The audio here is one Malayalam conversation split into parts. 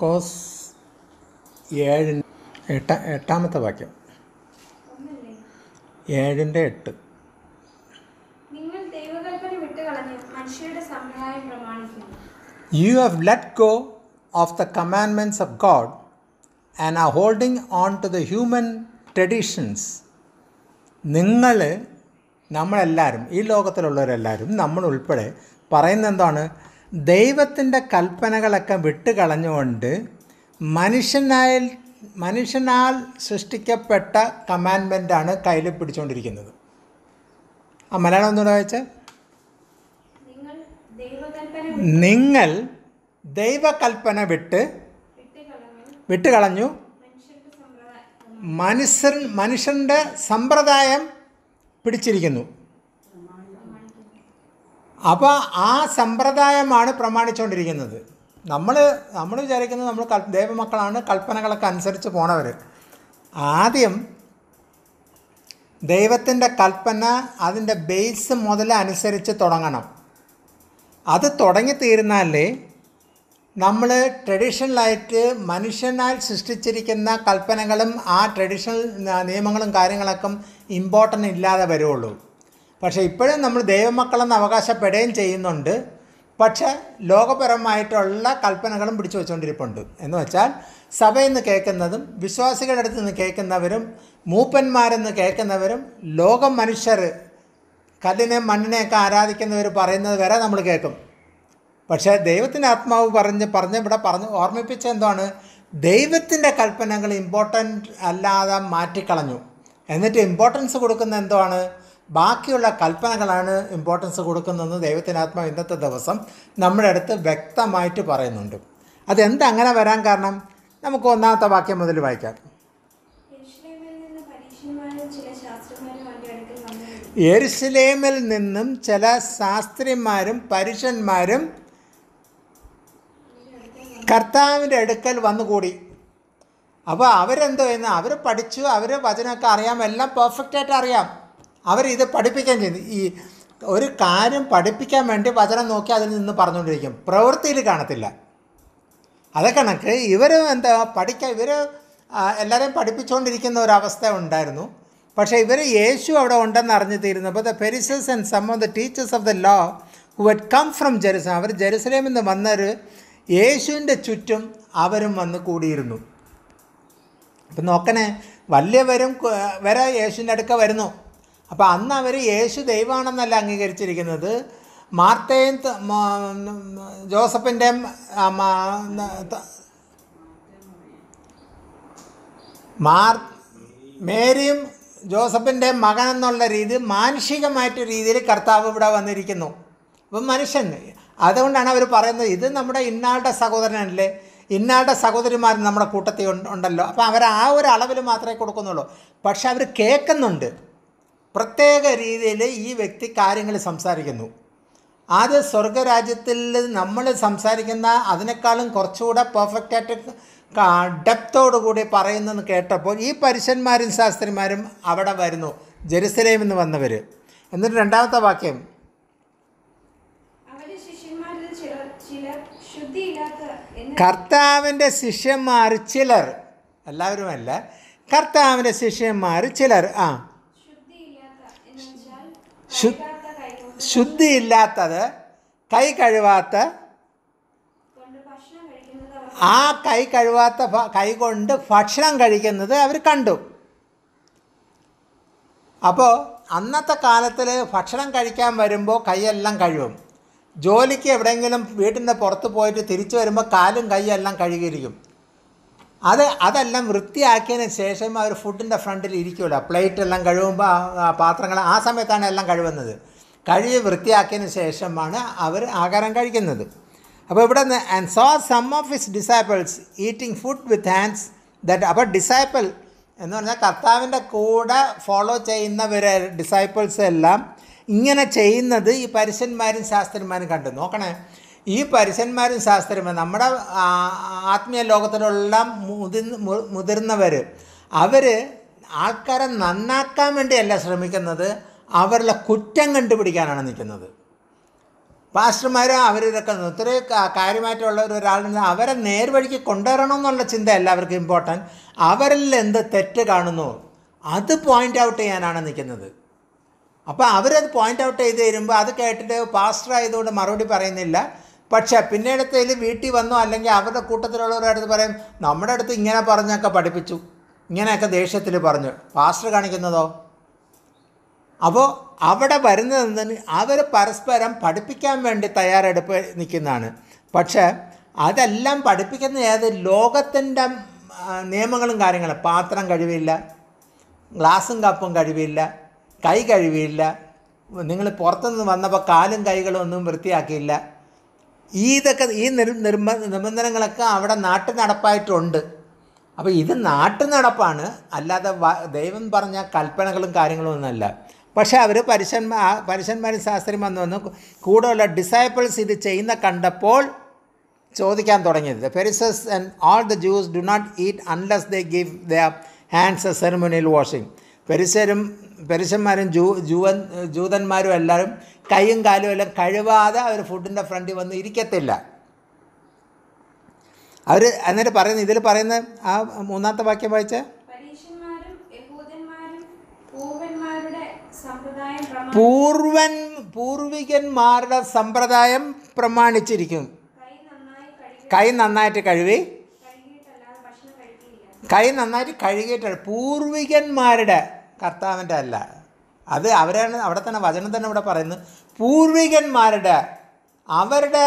മർക്കോസ് ഏഴിന് എട്ട എട്ടാമത്തെ വാക്യം. ഏഴിന്റെ എട്ട്. You have let go of the commandments of God and ah holding on to the human traditions നിങ്ങൾ നമ്മളെല്ലാവരും ഈ ലോകത്തിലുള്ളവരെല്ലാവരും നമ്മളുൾപ്പെടെ പറയുന്ന എന്താണ്? ദൈവത്തിന്റെ കൽപ്പനകളൊക്കെ വിട്ടുകളഞ്ഞുകൊണ്ട് മനുഷ്യനാൽ മനുഷ്യനാൽ സൃഷ്ടിക്കപ്പെട്ട കമാൻമെന്റാണ് കയ്യിൽ പിടിച്ചുകൊണ്ടിരിക്കുന്നത്. ആ മലയാളം ഒന്നുകൂടെ വായിച്ചാൽ നിങ്ങൾ ദൈവകൽപ്പന വിട്ട് വിട്ടുകളഞ്ഞു മനുഷ്യൻ മനുഷ്യന്റെ സമ്പ്രദായം പിടിച്ചിരിക്കുന്നു. അപ്പോൾ ആ സമ്പ്രദായമാണ് പ്രമാണിച്ചുകൊണ്ടിരിക്കുന്നത് നമ്മൾ നമ്മൾ വിചാരിക്കുന്നത് നമ്മൾ കൽ ദൈവമക്കളാണ് കൽപ്പനകളൊക്കെ അനുസരിച്ച് പോണവർ ആദ്യം ദൈവത്തിന്റെ കൽപ്പന അതിന്റെ ബേസ് മുതൽ അനുസരിച്ച് തുടങ്ങണം. അത് തുടങ്ങി തീരുന്നാലേ നമ്മൾ ട്രഡീഷണലായിട്ട് മനുഷ്യനാൽ സൃഷ്ടിച്ചിരിക്കുന്ന കൽപ്പനകളും ആ ട്രഡീഷണൽ നിയമങ്ങളും കാര്യങ്ങളൊക്കെ ഇമ്പോർട്ടന്റ് ഇല്ലാതെ വരുള്ളൂ. പക്ഷേ ഇപ്പോഴും നമ്മൾ ദൈവമക്കളെന്ന് അവകാശപ്പെടുകയും ചെയ്യുന്നുണ്ട്. പക്ഷേ ലോകപരമായിട്ടുള്ള കൽപ്പനകളും പിടിച്ചു വെച്ചുകൊണ്ടിരിപ്പുണ്ട്. എന്ന് വെച്ചാൽ സഭയിൽ നിന്ന് കേൾക്കുന്നതും വിശ്വാസികളുടെ അടുത്ത് നിന്ന് കേൾക്കുന്നവരും മൂപ്പന്മാരെന്ന് കേൾക്കുന്നവരും ലോക മനുഷ്യർ കല്ലിനെ മണ്ണിനെയൊക്കെ ആരാധിക്കുന്നവർ പറയുന്നത് വരെ നമ്മൾ കേൾക്കും. പക്ഷേ ദൈവത്തിന്റെ ആത്മാവ് പറഞ്ഞ് പറഞ്ഞ് ഇവിടെ പറഞ്ഞ് ഓർമ്മിപ്പിച്ച എന്താണ്? ദൈവത്തിന്റെ കൽപ്പനകൾ ഇമ്പോർട്ടന്റ് അല്ലാതെ മാറ്റിക്കളഞ്ഞു. എന്നിട്ട് ഇമ്പോർട്ടൻസ് കൊടുക്കുന്ന എന്താണ് ബാക്കിയുള്ള കൽപ്പനകളാണ് ഇമ്പോർട്ടൻസ് കൊടുക്കുന്നതെന്ന് ദൈവത്തിന്റെ ആത്മാവ് ഇന്നത്തെ ദിവസം നമ്മുടെ അടുത്ത് വ്യക്തമായിട്ട് പറയുന്നുണ്ട്. അതെന്തങ്ങനെ വരാൻ കാരണം? നമുക്ക് ഒന്നാമത്തെ വാക്യം മുതൽ വായിക്കാം. എരുസലേമിൽ ചില നിന്നും ചില ശാസ്ത്രിമാരും പരുഷന്മാരും കർത്താവിന്റെ അടുക്കൽ വന്നുകൂടി. അപ്പോൾ അവരെന്തോ എന്ന് അവർ പഠിച്ചു അവർ വചനമൊക്കെ അറിയാം എല്ലാം പെർഫെക്റ്റായിട്ട് അറിയാം. അവരിത് പഠിപ്പിക്കാൻ ചെയ്യുന്നു. ഈ ഒരു കാര്യം പഠിപ്പിക്കാൻ വേണ്ടി വചനം നോക്കി അതിൽ നിന്ന് പറഞ്ഞുകൊണ്ടിരിക്കും. പ്രവൃത്തിയിൽ കാണത്തില്ല. അത് കണക്ക്. ഇവർ എന്താ പഠിക്കാൻ ഇവർ എല്ലാവരെയും പഠിപ്പിച്ചുകൊണ്ടിരിക്കുന്ന ഒരവസ്ഥ ഉണ്ടായിരുന്നു. പക്ഷേ ഇവർ യേശു അവിടെ ഉണ്ടെന്ന് അറിഞ്ഞു തീരുന്നപ്പോൾ the Pharisees and some of the teachers of the law who had come from Jerusalem അവർ ജെറുസലേമിൽ നിന്ന് വന്നവർ യേശുവിന്റെ ചുറ്റും അവരും വന്ന് കൂടിയിരുന്നു. അപ്പം നോക്കണേ വലിയവരും വരെ യേശുവിന്റെ അടുക്ക വരുന്നു. അപ്പോൾ അന്ന് അവർ യേശു ദൈവമാണെന്നല്ല അംഗീകരിച്ചിരിക്കുന്നത്. മാർത്തയും ജോസഫിന്റെ മാർ മേരിയും ജോസഫിന്റെയും മകൻ എന്നുള്ള രീതി മാനുഷികമായിട്ട് രീതിയിൽ കർത്താവ് ഇവിടെ വന്നിരിക്കുന്നു. അപ്പം മനുഷ്യൻ അതുകൊണ്ടാണ് അവർ പറയുന്നത് ഇത് നമ്മുടെ ഇന്നാളുടെ സഹോദരനല്ലേ? ഇന്നാളുടെ സഹോദരിമാർ നമ്മുടെ കൂട്ടത്തിൽ ഉണ്ടല്ലോ. അപ്പോൾ അവർ ആ ഒരു അളവിൽ മാത്രമേ കൊടുക്കുന്നുള്ളൂ. പക്ഷെ അവർ കേൾക്കുന്നുണ്ട്. പ്രത്യേക രീതിയിൽ ഈ വ്യക്തി കാര്യങ്ങൾ സംസാരിക്കുന്നു. അത് സ്വർഗരാജ്യത്തിൽ നമ്മൾ സംസാരിക്കുന്ന അതിനേക്കാളും കുറച്ചുകൂടെ പെർഫെക്റ്റായിട്ട് ഡെപ്തോടു കൂടി പറയുന്നെന്ന് കേട്ടപ്പോൾ ഈ പരുഷന്മാരും ശാസ്ത്രിമാരും അവിടെ വരുന്നു. ജെറുസലേമിൽ നിന്ന് വന്നവർ എന്നിട്ട് രണ്ടാമത്തെ വാക്യം. കർത്താവിന്റെ ശിഷ്യന്മാർ ചിലർ. എല്ലാവരുമല്ല. കർത്താവിന്റെ ശിഷ്യന്മാർ ചിലർ. ആ ശുദ്ധിയില്ലാത്ത എന്ന് വെച്ചാൽ ശു- കഴുകാത്ത കൈകൊണ്ട് ശുദ്ധിയില്ലാത്തത് കൈ കഴുവാത്ത ആ കൈ കഴുവാത്ത കൈകൊണ്ട് ഭക്ഷണം കഴിക്കുന്നത് അവർ കണ്ടു. അപ്പോൾ അന്നത്തെ കാലത്തിൽ ഭക്ഷണം കഴിക്കാൻ വരുമ്പോൾ കൈയെല്ലാം കഴുകും. ജോലിക്ക് എവിടെയെങ്കിലും വീട്ടിന്റെ പുറത്ത് പോയിട്ട് തിരിച്ചു വരുമ്പോൾ കാലും കൈയെല്ലാം കഴുകിയിരിക്കും. അത് അതെല്ലാം വൃത്തിയാക്കിയതിന് ശേഷം അവർ ഫുഡിന്റെ ഫ്രണ്ടിൽ ഇരിക്കുമല്ലോ. പ്ലേറ്റ് എല്ലാം കഴുകുമ്പോൾ ആ- പാത്രങ്ങൾ ആ സമയത്താണ് എല്ലാം കഴുകുന്നത്. കഴുകി വൃത്തിയാക്കിയതിന് ശേഷമാണ് അവർ ആഹാരം കഴിക്കുന്നത്. അപ്പോൾ ഇവിടെ and saw some of his disciples eating food with hands that അപ്പോൾ ഡിസൈപ്പിൾ എന്ന് പറഞ്ഞാൽ കർത്താവിന്റെ കൂടെ ഫോളോ ചെയ്യുന്നവർ ഡിസൈപ്പിൾസ് എല്ലാം ഇങ്ങനെ ചെയ്യുന്നത് ഈ പരുഷന്മാരും ശാസ്ത്രന്മാരും കണ്ടു. നോക്കണേ ഈ പരുഷന്മാരും ശാസ്ത്രമേ നമ്മുടെ ആത്മീയ ലോകത്തിലുള്ള മുതിർന്ന മു- മുതിർന്നവർ അവർ ആൾക്കാരെ നന്നാക്കാൻ വേണ്ടിയല്ല ശ്രമിക്കുന്നത് അവരുടെ കുറ്റം കണ്ടുപിടിക്കാനാണ് നിൽക്കുന്നത്. പാസ്റ്റർമാർ അവരിതൊക്കെ ഒത്തിരി കാ- കാര്യമായിട്ടുള്ള ഒരു ഒരാളുണ്ട് അവരെ നേർവഴിക്ക് കൊണ്ടുവരണം എന്നുള്ള ചിന്തയല്ല അവർക്ക് ഇമ്പോർട്ടന്റ് അവരിൽ എന്ത് തെറ്റ് കാണുന്നു അത് പോയിന്റ് ഔട്ട് ചെയ്യാനാണ് നിൽക്കുന്നത്. അപ്പോൾ അവരത് പോയിന്റ് ഔട്ട് ചെയ്ത് തരുമ്പോൾ അത് കേട്ടിട്ട് പാസ്റ്റർ ആയതുകൊണ്ട് മറുപടി പറയുന്നില്ല. പക്ഷേ പിന്നീടത്തേൽ വീട്ടിൽ വന്നോ അല്ലെങ്കിൽ അവരുടെ കൂട്ടത്തിലുള്ളവരുടെ അടുത്ത് പറയും നമ്മുടെ അടുത്ത് ഇങ്ങനെ പറഞ്ഞൊക്കെ പഠിപ്പിച്ചു. ഇങ്ങനെയൊക്കെ ദേഷ്യത്തിൽ പറഞ്ഞു. പാസ്റ്റർ കാണിക്കുന്നതോ? അപ്പോൾ അവിടെ വരുന്നതെന്ന് അവർ പരസ്പരം പഠിപ്പിക്കാൻ വേണ്ടി തയ്യാറെടുപ്പ് നിൽക്കുന്നതാണ്. പക്ഷേ അതെല്ലാം പഠിപ്പിക്കുന്ന ഏത്? ലോകത്തിന്റെ നിയമങ്ങളും കാര്യങ്ങളും. പാത്രം കഴിവില്ല ഗ്ലാസും കപ്പും കഴിവില്ല കൈ കഴിവില്ല നിങ്ങൾ പുറത്തുനിന്ന് വന്നപ്പോൾ കാലും കൈകളും ഒന്നും വൃത്തിയാക്കിയില്ല. ഈ ഇതൊക്കെ ഈ നിർ നിർബ നിബന്ധനകളൊക്കെ അവിടെ നാട്ടു നടപ്പായിട്ടുണ്ട്. അപ്പോൾ ഇത് നാട്ടു നടപ്പാണ്. അല്ലാതെ ദൈവം പറഞ്ഞ കൽപ്പനകളും കാര്യങ്ങളും ഒന്നുമല്ല. പക്ഷേ അവർ പരുഷന്മാ പരുഷന്മാരും വന്നു വന്ന് കൂടെയുള്ള ഡിസൈപ്പിൾസ് ഇത് ചെയ്യുന്ന കണ്ടപ്പോൾ ചോദിക്കാൻ തുടങ്ങിയത്. Pharisees and all the Jews do not eat unless they give the hands a ceremonial washing പെരിസരും പെരിശന്മാരും ജൂ ജൂവൻ ജൂതന്മാരും എല്ലാവരും കൈയും കാലും എല്ലാം കഴിവാതെ അവർ ഫുഡിന്റെ ഫ്രണ്ടിൽ വന്ന് ഇരിക്കത്തില്ല. അവർ എന്നിട്ട് പറയുന്നത് ഇതിൽ പറയുന്ന ആ മൂന്നാമത്തെ വാക്യം വായിച്ച? പൂർവൻ പൂർവികന്മാരുടെ സമ്പ്രദായം പ്രമാണിച്ചിരിക്കും. കൈ നന്നായിട്ട് കഴുകി. കൈ നന്നായിട്ട് കഴുകിയിട്ട് പൂർവികന്മാരുടെ കർത്താവിന്റെ അല്ല. അത് അവരാണ് അവിടെ തന്നെ വചനം തന്നെ ഇവിടെ പറയുന്നത്. പൂർവികന്മാരുടെ അവരുടെ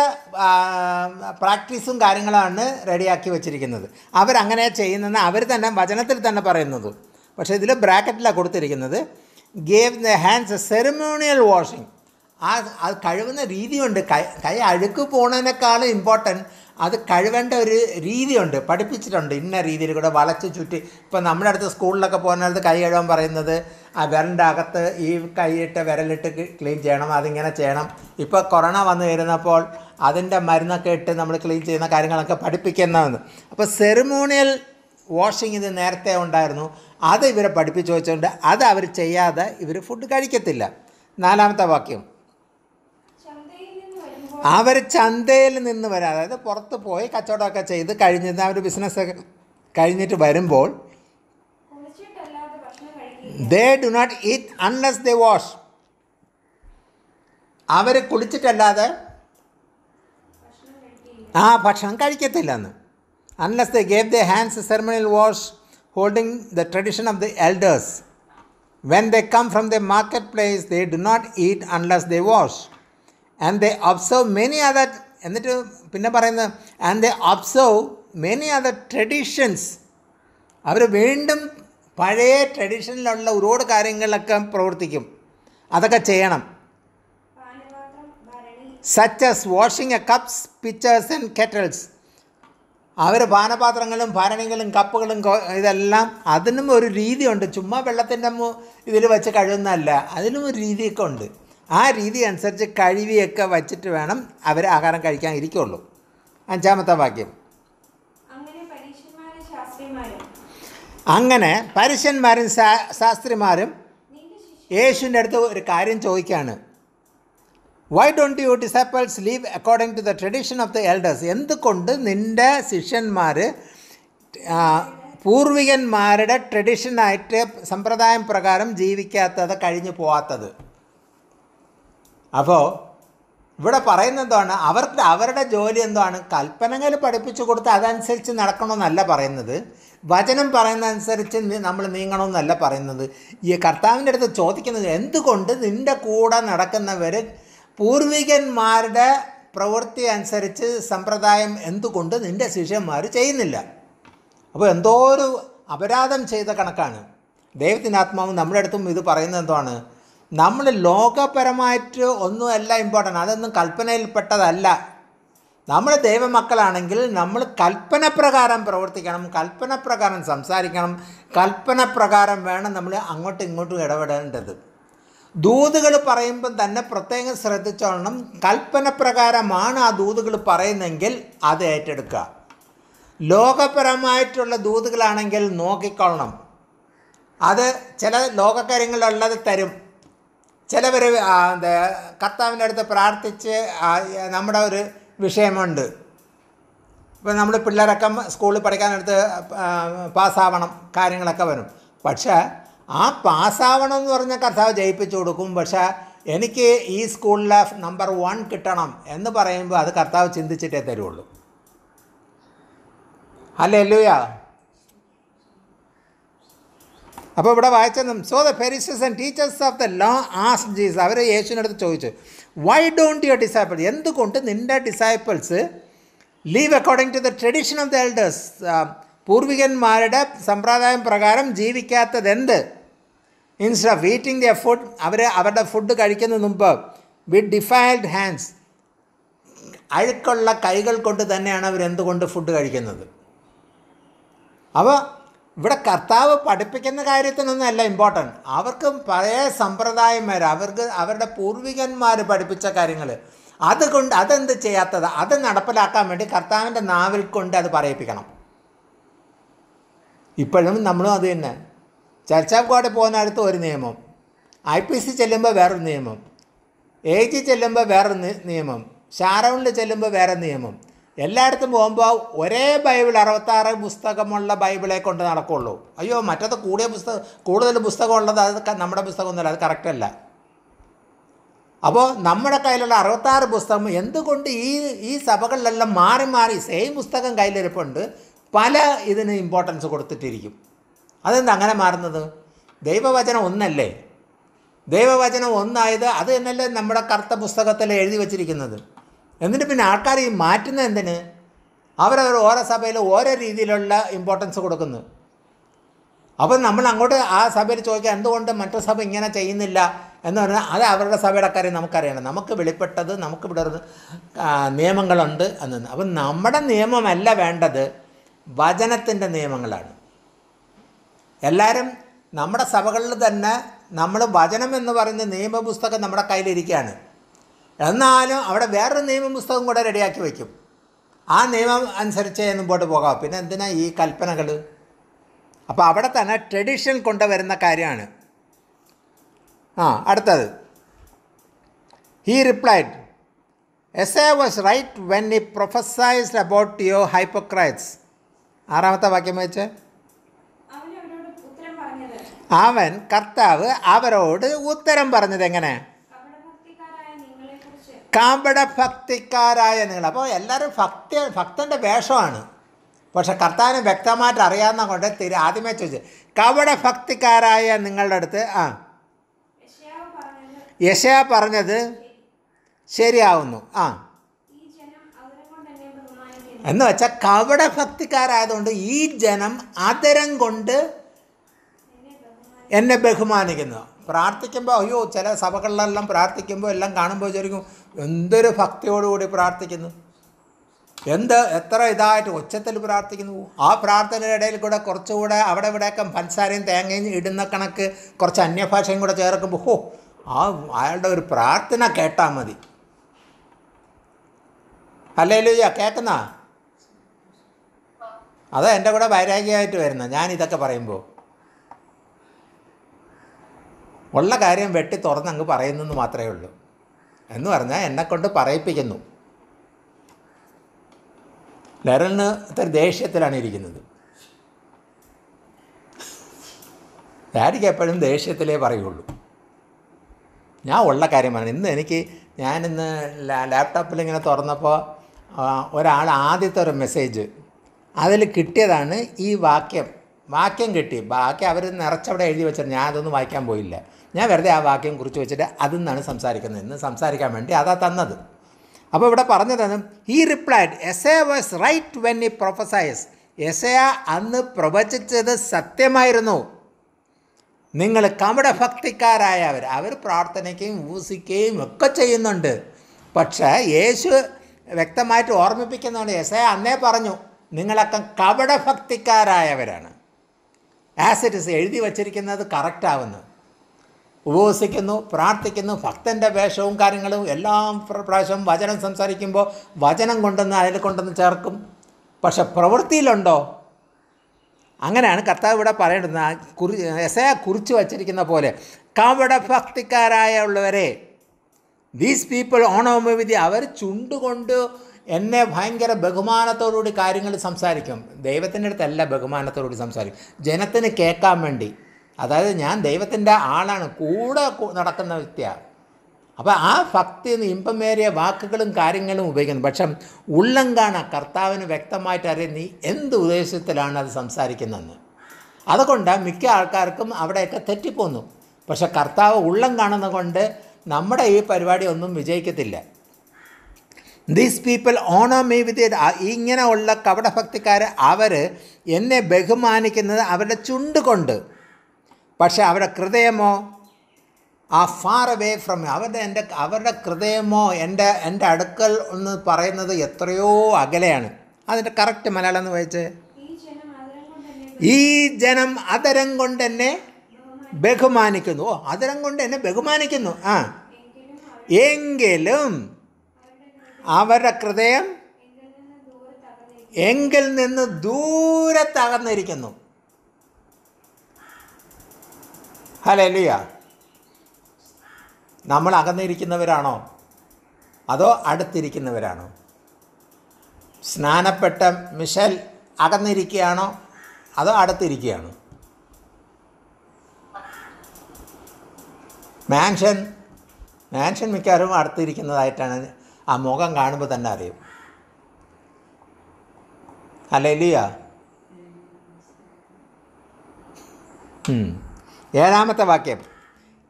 പ്രാക്ടീസും കാര്യങ്ങളാണ് റെഡിയാക്കി വെച്ചിരിക്കുന്നത്. അവരങ്ങനെ ചെയ്യുന്നതെന്ന് അവർ തന്നെ വചനത്തിൽ തന്നെ പറയുന്നത്. പക്ഷേ ഇതിൽ ബ്രാക്കറ്റിലാണ് കൊടുത്തിരിക്കുന്നത്. Gave the hands a ceremonial washing ആ അത് കഴുകുന്ന രീതിയുണ്ട്. കൈ കൈ അഴുക്ക് പോണതിനേക്കാളും ഇമ്പോർട്ടന്റ് അത് കഴുകേണ്ട ഒരു രീതിയുണ്ട്. പഠിപ്പിച്ചിട്ടുണ്ട്. ഇന്ന രീതിയിൽ കൂടെ വളച്ച് ചുറ്റി. ഇപ്പം നമ്മുടെ അടുത്ത് സ്കൂളിലൊക്കെ പോകുന്നിടത്ത് കൈ കഴുകാൻ പറയുന്നത് ആ വിരലിന്റെ അകത്ത് ഈ കൈയിട്ട് വിരലിട്ട് ക്ലീൻ ചെയ്യണം അതിങ്ങനെ ചെയ്യണം. ഇപ്പോൾ കൊറോണ വന്നു വരുന്നപ്പോൾ അതിന്റെ മരുന്നൊക്കെ ഇട്ട് നമ്മൾ ക്ലീൻ ചെയ്യുന്ന കാര്യങ്ങളൊക്കെ പഠിപ്പിക്കുന്നതെന്ന്. അപ്പോൾ സെറിമോണിയൽ വാഷിംഗ് ഇത് നേരത്തെ ഉണ്ടായിരുന്നു. അത് ഇവരെ പഠിപ്പിച്ചു വെച്ചുകൊണ്ട് അത് അവർ ചെയ്യാതെ ഇവർ ഫുഡ് കഴിക്കത്തില്ല. നാലാമത്തെ വാക്യം. അവർ ചന്തയിൽ നിന്ന് വരാം അതായത് പുറത്ത് പോയി കച്ചവടമൊക്കെ ചെയ്ത് കഴിഞ്ഞിരുന്ന അവർ ബിസിനസ്സൊക്കെ കഴിഞ്ഞിട്ട് വരുമ്പോൾ they do not eat unless they wash അവർ കുളിച്ചിട്ടല്ലാതെ ഭക്ഷണം കഴിക്കില്ല ആ ഭക്ഷണം കഴിക്കത്തില്ലെന്ന്. Unless they gave the hands ceremonial wash holding the tradition of the elders when they come from the market place they do not eat unless they wash and they observe many other എന്നിട്ട് പിന്നെ പറയുന്നത് and they observe many other traditions അവർ വീണ്ടും പഴയ ട്രഡീഷനിലുള്ള ഒരുപാട് കാര്യങ്ങളൊക്കെ പ്രവർത്തിക്കും. അതൊക്കെ ചെയ്യണം. Such as washing a cups pitchers and kettles അവർ പാനപാത്രങ്ങളും ഭരണികളും കപ്പുകളും ഇതെല്ലാം അതിനും ഒരു രീതിയുണ്ട്. ചുമ്മാ വെള്ളത്തിന്റെ ഇതിൽ വെച്ച് കഴുകുന്നതല്ല. അതിനും ഒരു രീതിയൊക്കെ ഉണ്ട്. ആ രീതി അനുസരിച്ച് കഴുകിയൊക്കെ വച്ചിട്ട് വേണം അവർ ആഹാരം കഴിക്കാൻ ഇരിക്കുള്ളൂ. അഞ്ചാമത്തെ വാക്യം അങ്ങനെ പരീക്ഷന്മാരും ശാസ്ത്രിമാരും അങ്ങനെ പരുഷന്മാരും ശാ- ശാസ്ത്രിമാരും യേശുവിന്റെ അടുത്ത് ഒരു കാര്യം ചോദിക്കുകയാണ്. Why don't you disciples live according to the tradition of the elders എന്തുകൊണ്ട് നിന്റെ ശിഷ്യന്മാർ പൂർവികന്മാരുടെ ട്രഡീഷനായിട്ട് സമ്പ്രദായം പ്രകാരം ജീവിക്കാത്തത് കഴിഞ്ഞു പോവാത്തത്? അപ്പോൾ ഇവിടെ പറയുന്നത് എന്താണ് അവർക്ക് അവരുടെ ജോലി എന്താണ്? കൽപ്പനകൾ പഠിപ്പിച്ചു കൊടുത്ത് അതനുസരിച്ച് നടക്കണമെന്നല്ല പറയുന്നത്. വചനം പറയുന്നതനുസരിച്ച് നമ്മൾ നീങ്ങണമെന്നല്ല പറയുന്നത്. ഈ കർത്താവിന്റെ അടുത്ത് ചോദിക്കുന്നത് എന്തുകൊണ്ട് നിന്റെ കൂടെ നടക്കുന്നവർ പൂർവികന്മാരുടെ പ്രവൃത്തി അനുസരിച്ച് സമ്പ്രദായം എന്തുകൊണ്ട് നിന്റെ ശിഷ്യന്മാർ ചെയ്യുന്നില്ല? അപ്പോൾ എന്തോ ഒരു അപരാധം ചെയ്ത കണക്കാണ്. ദൈവത്തിന്റെ ആത്മാവ് നമ്മുടെ അടുത്തും ഇത് പറയുന്നത് എന്താണ് നമ്മൾ ലോകപരമായിട്ട് ഒന്നുമല്ല ഇമ്പോർട്ടന്റ് അതൊന്നും കൽപ്പനയിൽപ്പെട്ടതല്ല. നമ്മൾ ദൈവമക്കളാണെങ്കിൽ നമ്മൾ കൽപ്പന പ്രകാരം പ്രവർത്തിക്കണം കൽപ്പന പ്രകാരം സംസാരിക്കണം കൽപ്പന പ്രകാരം വേണം നമ്മൾ അങ്ങോട്ടും ഇങ്ങോട്ടും ഇടപെടേണ്ടത്. ദൂതുകൾ പറയുമ്പം തന്നെ പ്രത്യേകം ശ്രദ്ധിച്ചോളണം. കൽപ്പന പ്രകാരമാണ് ആ ദൂതുകൾ പറയുന്നതെങ്കിൽ അത് ഏറ്റെടുക്കുക. ലോകപരമായിട്ടുള്ള ദൂതുകളാണെങ്കിൽ നോക്കിക്കൊള്ളണം. അത് ചില ലോകകാര്യങ്ങളുള്ളത് തരും. ചിലവർ കർത്താവിന്റെ അടുത്ത് പ്രാർത്ഥിച്ച് നമ്മുടെ ഒരു വിഷയമുണ്ട്. ഇപ്പം നമ്മൾ പിള്ളേരൊക്കെ സ്കൂളിൽ പഠിക്കാനെടുത്ത് പാസ്സാവണം കാര്യങ്ങളൊക്കെ വരും. പക്ഷേ ആ പാസ്സാവണം എന്ന് പറഞ്ഞ കർത്താവ് ജയിപ്പിച്ചു കൊടുക്കും. പക്ഷേ എനിക്ക് ഈ സ്കൂളിലെ നമ്പർ വൺ കിട്ടണം എന്ന് പറയുമ്പോൾ അത് കർത്താവ് ചിന്തിച്ചിട്ടേ തരുള്ളൂ. അല്ലേ അപ്പോൾ ഇവിടെ വായിച്ചതും so the Pharisees and teachers of the law as Jesus അവർ യേശുവിനടുത്ത് ചോദിച്ചു വൈ ഡോണ്ട് യുവർ ഡിസൈപ്പിൾ എന്തുകൊണ്ട് നിന്റെ disciples live according to the tradition of the elders പൂർവികന്മാരുടെ സമ്പ്രദായം പ്രകാരം ജീവിക്കാത്തത് എന്ത് instead of eating their food അവർ അവരുടെ ഫുഡ് കഴിക്കുന്നതിന് മുമ്പ് വിത്ത് ഡിഫൈൽഡ് ഹാൻഡ്സ് അഴുക്കുള്ള കൈകൾ കൊണ്ട് തന്നെയാണ് അവർ എന്തുകൊണ്ട് ഫുഡ് കഴിക്കുന്നത്? അപ്പോൾ ഇവിടെ കർത്താവ് പഠിപ്പിക്കുന്ന കാര്യത്തിനൊന്നും അല്ല ഇമ്പോർട്ടന്റ് അവർക്ക് പഴയ സമ്പ്രദായന്മാർ അവർക്ക് അവരുടെ പൂർവികന്മാർ പഠിപ്പിച്ച കാര്യങ്ങൾ. അതുകൊണ്ട് അതെന്ത് ചെയ്യാത്തത്? അത് നടപ്പിലാക്കാൻ വേണ്ടി കർത്താവിന്റെ നാവിൽ കൊണ്ട് അത് പറയിപ്പിക്കണം. ഇപ്പോഴും നമ്മളും അത് തന്നെ. ചർച്ച് ഓഫ് ഗോഡ് പോകുന്ന അടുത്ത് ഒരു നിയമം. ഐ പി സി ചെല്ലുമ്പോൾ വേറൊരു നിയമം. എ ജി ചെല്ലുമ്പോൾ വേറൊരു നിയമം. ഷാറൗണ്ടിൽ ചെല്ലുമ്പോൾ വേറെ നിയമം. എല്ലായിടത്തും പോകുമ്പോൾ ഒരേ ബൈബിൾ അറുപത്താറ് പുസ്തകമുള്ള ബൈബിളെ കൊണ്ട് നടക്കുള്ളൂ. അയ്യോ മറ്റത് കൂടിയ പുസ്തകം കൂടുതൽ പുസ്തകമുള്ളത് അത് നമ്മുടെ പുസ്തകമൊന്നുമല്ല അത് കറക്റ്റല്ല അപ്പോൾ നമ്മുടെ കയ്യിലുള്ള അറുപത്താറ് പുസ്തകം എന്തുകൊണ്ട് ഈ ഈ സഭകളിലെല്ലാം മാറി മാറി സെയിം പുസ്തകം കയ്യിലിരിപ്പുണ്ട് പല ഇതിന് ഇമ്പോർട്ടൻസ് കൊടുത്തിട്ടിരിക്കും. അതെന്താ അങ്ങനെ മാറുന്നത്? ദൈവവചനം ഒന്നല്ലേ? ദൈവവചനം ഒന്നായത് അത് തന്നെയല്ലേ നമ്മുടെ കറുത്ത പുസ്തകത്തിൽ എഴുതി വച്ചിരിക്കുന്നത്? എന്നിട്ട് പിന്നെ ആൾക്കാർ ഈ മാറ്റുന്നത് എന്തിന്? അവരവർ ഓരോ സഭയിൽ ഓരോ രീതിയിലുള്ള ഇമ്പോർട്ടൻസ് കൊടുക്കുന്നു. അപ്പം നമ്മൾ അങ്ങോട്ട് ആ സഭയിൽ ചോദിക്കുക എന്തുകൊണ്ട് മറ്റു സഭ ഇങ്ങനെ ചെയ്യുന്നില്ല? എന്ന് പറഞ്ഞാൽ അത് അവരുടെ സഭയുടെ കാര്യം നമുക്കറിയണം. നമുക്ക് വെളിപ്പെട്ടത് നമുക്ക് ഇവിടെ നിയമങ്ങളുണ്ട് എന്ന് അപ്പം നമ്മുടെ നിയമമല്ല വേണ്ടത് വചനത്തിന്റെ നിയമങ്ങളാണ്. എല്ലാവരും നമ്മുടെ സഭകളിൽ തന്നെ നമ്മൾ വചനം എന്ന് പറയുന്ന നിയമപുസ്തകം നമ്മുടെ കയ്യിലിരിക്കുകയാണ്. എന്നാലും അവിടെ വേറൊരു നിയമപുസ്തകം കൂടെ റെഡിയാക്കി വയ്ക്കും. ആ നിയമം അനുസരിച്ച് മുമ്പോട്ട് പോകാം. പിന്നെ എന്തിനാ ഈ കൽപ്പനകൾ? അപ്പോൾ അവിടെ തന്നെ ട്രഡീഷൻ കൊണ്ടുവരുന്ന കാര്യമാണ്. ആ അടുത്തത്. He replied Isaiah was right when he prophesied about your hypocrites ആറാമത്തെ വാക്യം വെച്ച്. അവൻ കർത്താവ് അവരോട് ഉത്തരം പറഞ്ഞത് എങ്ങനെ? നിങ്ങളെക്കുറിച്ച് കാമ്പടഭക്തിക്കാരായ നിങ്ങൾ. അപ്പോൾ എല്ലാവരും ഭക്തി ഭക്തന്റെ വേഷമാണ്. പക്ഷെ കർത്താവിനെ വ്യക്തമായിട്ട് അറിയാവുന്ന കൊണ്ട് തിരി ആദ്യമേ ചോദിച്ചു കവട ഭക്തിക്കാരായ നിങ്ങളുടെ അടുത്ത്? ആ. യശ പറഞ്ഞത് ശരിയാവുന്നു. ആ. എന്ന് വെച്ചാൽ കവട ഭക്തിക്കാരായതുകൊണ്ട് ഈ ജനം അതരം കൊണ്ട് എന്നെ ബഹുമാനിക്കുന്നു. പ്രാർത്ഥിക്കുമ്പോൾ അയ്യോ ചില സഭകളിലെല്ലാം പ്രാർത്ഥിക്കുമ്പോൾ എല്ലാം കാണുമ്പോൾ വിചാരിക്കും എന്തൊരു ഭക്തിയോടുകൂടി പ്രാർത്ഥിക്കുന്നു. എന്ത് എത്ര ഇതായിട്ട് ഉച്ചത്തിൽ പ്രാർത്ഥിക്കുന്നു. ആ പ്രാർത്ഥനയുടെ ഇടയിൽ കൂടെ കുറച്ചുകൂടെ അവിടെ ഇവിടെയൊക്കെ പഞ്ചസാരയും തേങ്ങയും ഇടുന്ന കണക്ക് കുറച്ച് അന്യഭാഷയും കൂടെ ചേർക്കുമ്പോൾ ഹോ ആ അയാളുടെ ഒരു പ്രാർത്ഥന കേട്ടാൽ മതി. അല്ലേ ലൂയ്യ കേൾക്കുന്ന? അതാ എന്റെ കൂടെ വൈരാഗ്യമായിട്ട് വരുന്ന? ഞാൻ ഇതൊക്കെ പറയുമ്പോൾ ഉള്ള കാര്യം വെട്ടി തുറന്നങ്ങ് പറയുന്നെന്ന് മാത്രമേ ഉള്ളൂ. എന്ന് പറഞ്ഞാൽ എന്നെക്കൊണ്ട് പറയിപ്പിക്കുന്നു. ലരലിന് ഇത്ര ദേഷ്യത്തിലാണ് ഇരിക്കുന്നത്. ഡാഡിക്ക് എപ്പോഴും ദേഷ്യത്തിലേ പറയുള്ളൂ. ഞാൻ ഉള്ള കാര്യമാണ് ഇന്ന് എനിക്ക് ഞാനിന്ന് ലാപ്ടോപ്പിൽ ഇങ്ങനെ തുറന്നപ്പോൾ ഒരാൾ ആദ്യത്തെ ഒരു മെസ്സേജ് അതിൽ കിട്ടിയതാണ് ഈ വാക്യം. വാക്യം കിട്ടി. ബാക്കി അവർ നിറച്ചവിടെ എഴുതി വെച്ചിട്ട് ഞാൻ അതൊന്നും വായിക്കാൻ പോയില്ല. ഞാൻ വെറുതെ ആ വാക്യം കുറിച്ച് വെച്ചിട്ട് അതിൽ നിന്നാണ് സംസാരിക്കുന്നത്. ഇന്ന് സംസാരിക്കാൻ വേണ്ടി അതാ തന്നത്. അപ്പോൾ ഇവിടെ പറഞ്ഞതാണ് he replied Isaiah was right when he prophesies A അന്ന് പ്രവചിച്ചത് സത്യമായിരുന്നു. നിങ്ങൾ കപടഭക്തിക്കാരായവർ. അവർ പ്രാർത്ഥനയ്ക്കുകയും ഊസിക്കുകയും ഒക്കെ ചെയ്യുന്നുണ്ട്. പക്ഷേ യേശു വ്യക്തമായിട്ട് ഓർമ്മിപ്പിക്കുന്നുണ്ട് എ അന്നേ പറഞ്ഞു നിങ്ങളൊക്കെ കപടഭക്തിക്കാരായവരാണ്. ആസ് ഇറ്റ് എഴുതി വച്ചിരിക്കുന്നത് കറക്റ്റാവുന്നു ഉപവസിക്കുന്നു പ്രാർത്ഥിക്കുന്നു ഭക്തന്റെ വേഷവും കാര്യങ്ങളും എല്ലാം പ്ര- പ്രാവശ്യം വചനം സംസാരിക്കുമ്പോൾ വചനം കൊണ്ടുവന്ന് അതിൽ കൊണ്ടുവന്ന് ചേർക്കും. പക്ഷെ പ്രവൃത്തിയിലുണ്ടോ? അങ്ങനെയാണ് കർത്താവ് ഇവിടെ പറയേണ്ടത് കുറി എസയ കുറിച്ച് വച്ചിരിക്കുന്ന പോലെ കവട ഭക്തിക്കാരായ ഉള്ളവരെ ദീസ് പീപ്പിൾ ഓണോമവിധി അവർ ചുണ്ടുകൊണ്ട് എന്നെ ഭയങ്കര ബഹുമാനത്തോടുകൂടി കാര്യങ്ങൾ സംസാരിക്കും. ദൈവത്തിന്റെ അടുത്തല്ല ബഹുമാനത്തോടുകൂടി സംസാരിക്കും. ജനത്തിന് കേൾക്കാൻ വേണ്ടി. അതായത് ഞാൻ ദൈവത്തിന്റെ ആളാണ്. കൂടെ നടക്കുന്ന വ്യക്തിയാണ് അപ്പോൾ ആ ഭക്തി ഇമ്പമേറിയ വാക്കുകളും കാര്യങ്ങളും ഉപയോഗിക്കുന്നു. പക്ഷെ ഉള്ളം കാണാൻ കർത്താവിന് വ്യക്തമായിട്ട് അറിയാം നീ എന്ത് ഉദ്ദേശത്തിലാണ് അത് സംസാരിക്കുന്നതെന്ന്. അതുകൊണ്ട് മിക്ക ആൾക്കാർക്കും അവിടെയൊക്കെ തെറ്റിപ്പോന്നു. പക്ഷെ കർത്താവ് ഉള്ളം കാണുന്നത് കൊണ്ട് നമ്മുടെ ഈ പരിപാടി ഒന്നും വിജയിക്കത്തില്ല. These people honour me with ഇങ്ങനെയുള്ള കപടഭക്തിക്കാർ അവർ എന്നെ ബഹുമാനിക്കുന്നത് അവരുടെ ചുണ്ട് കൊണ്ട് പക്ഷെ അവരുടെ ഹൃദയമോ ആ ഫാർ അവേ ഫ്രം അവരുടെ എന്റെ അവരുടെ ഹൃദയമോ എന്റെ എന്റെ അടുക്കൽ എന്ന് പറയുന്നത് എത്രയോ അകലെയാണ്. അതിന്റെ കറക്റ്റ് മലയാളം എന്ന് വായിച്ച് ഈ ജനം അതരം കൊണ്ട് എന്നെ ബഹുമാനിക്കുന്നു. ഓ അതരം കൊണ്ട് എന്നെ ബഹുമാനിക്കുന്നു. ആ. എങ്കിലും അവരുടെ ഹൃദയം എങ്കിൽ നിന്ന് ദൂരെ തകർന്നിരിക്കുന്നു. ഹലലിയ നമ്മൾ അകന്നിരിക്കുന്നവരാണോ? അതോ അടുത്തിരിക്കുന്നവരാണോ? സ്നാനപ്പെട്ട മിഷൽ അകന്നിരിക്കുകയാണോ? അതോ അടുത്തിരിക്കുകയാണോ? മാൻഷൻ മാൻഷൻ മിക്കവാറും അടുത്തിരിക്കുന്നതായിട്ടാണ് ആ മുഖം കാണുമ്പോൾ തന്നെ അറിയും. അല്ല ഉം. ഏഴാമത്തെ വാക്യം.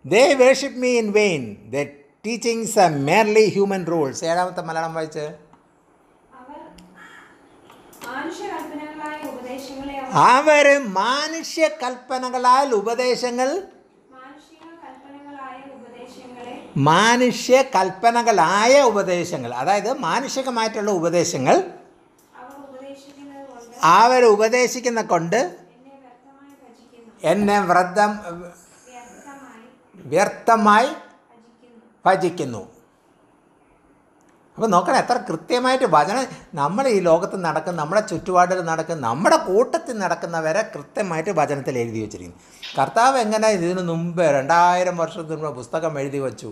They worship me in vain the teachings are merely human rules ഏഴാമത്തെ മലയാളം വായിച്ച്? അവർ മാനുഷ്യ കൽപ്പനകളാൽ ഉപദേശങ്ങൾ മാനുഷിക കൽപ്പനകളായ ഉപദേശങ്ങളെ മാനുഷ്യ കൽപ്പനകളായ ഉപദേശങ്ങൾ അതായത് മാനുഷികമായിട്ടുള്ള ഉപദേശങ്ങൾ അവർ ഉപദേശിക്കുന്ന കൊണ്ട് എന്നെ വ്രതം വ്യർത്ഥമായി ഭജിക്കുന്നു. അപ്പോൾ നോക്കണം എത്ര കൃത്യമായിട്ട് വചനം നമ്മൾ ഈ ലോകത്ത് നടക്കുന്ന നമ്മുടെ ചുറ്റുപാടിൽ നടക്കുന്ന നമ്മുടെ കൂട്ടത്തിൽ നടക്കുന്നവരെ കൃത്യമായിട്ട് വചനത്തിൽ എഴുതി വെച്ചിരിക്കുന്നു. കർത്താവ് എങ്ങനെ ഇതിന് മുമ്പ് രണ്ടായിരം വർഷത്തിന് മുമ്പ് പുസ്തകം എഴുതി വച്ചു?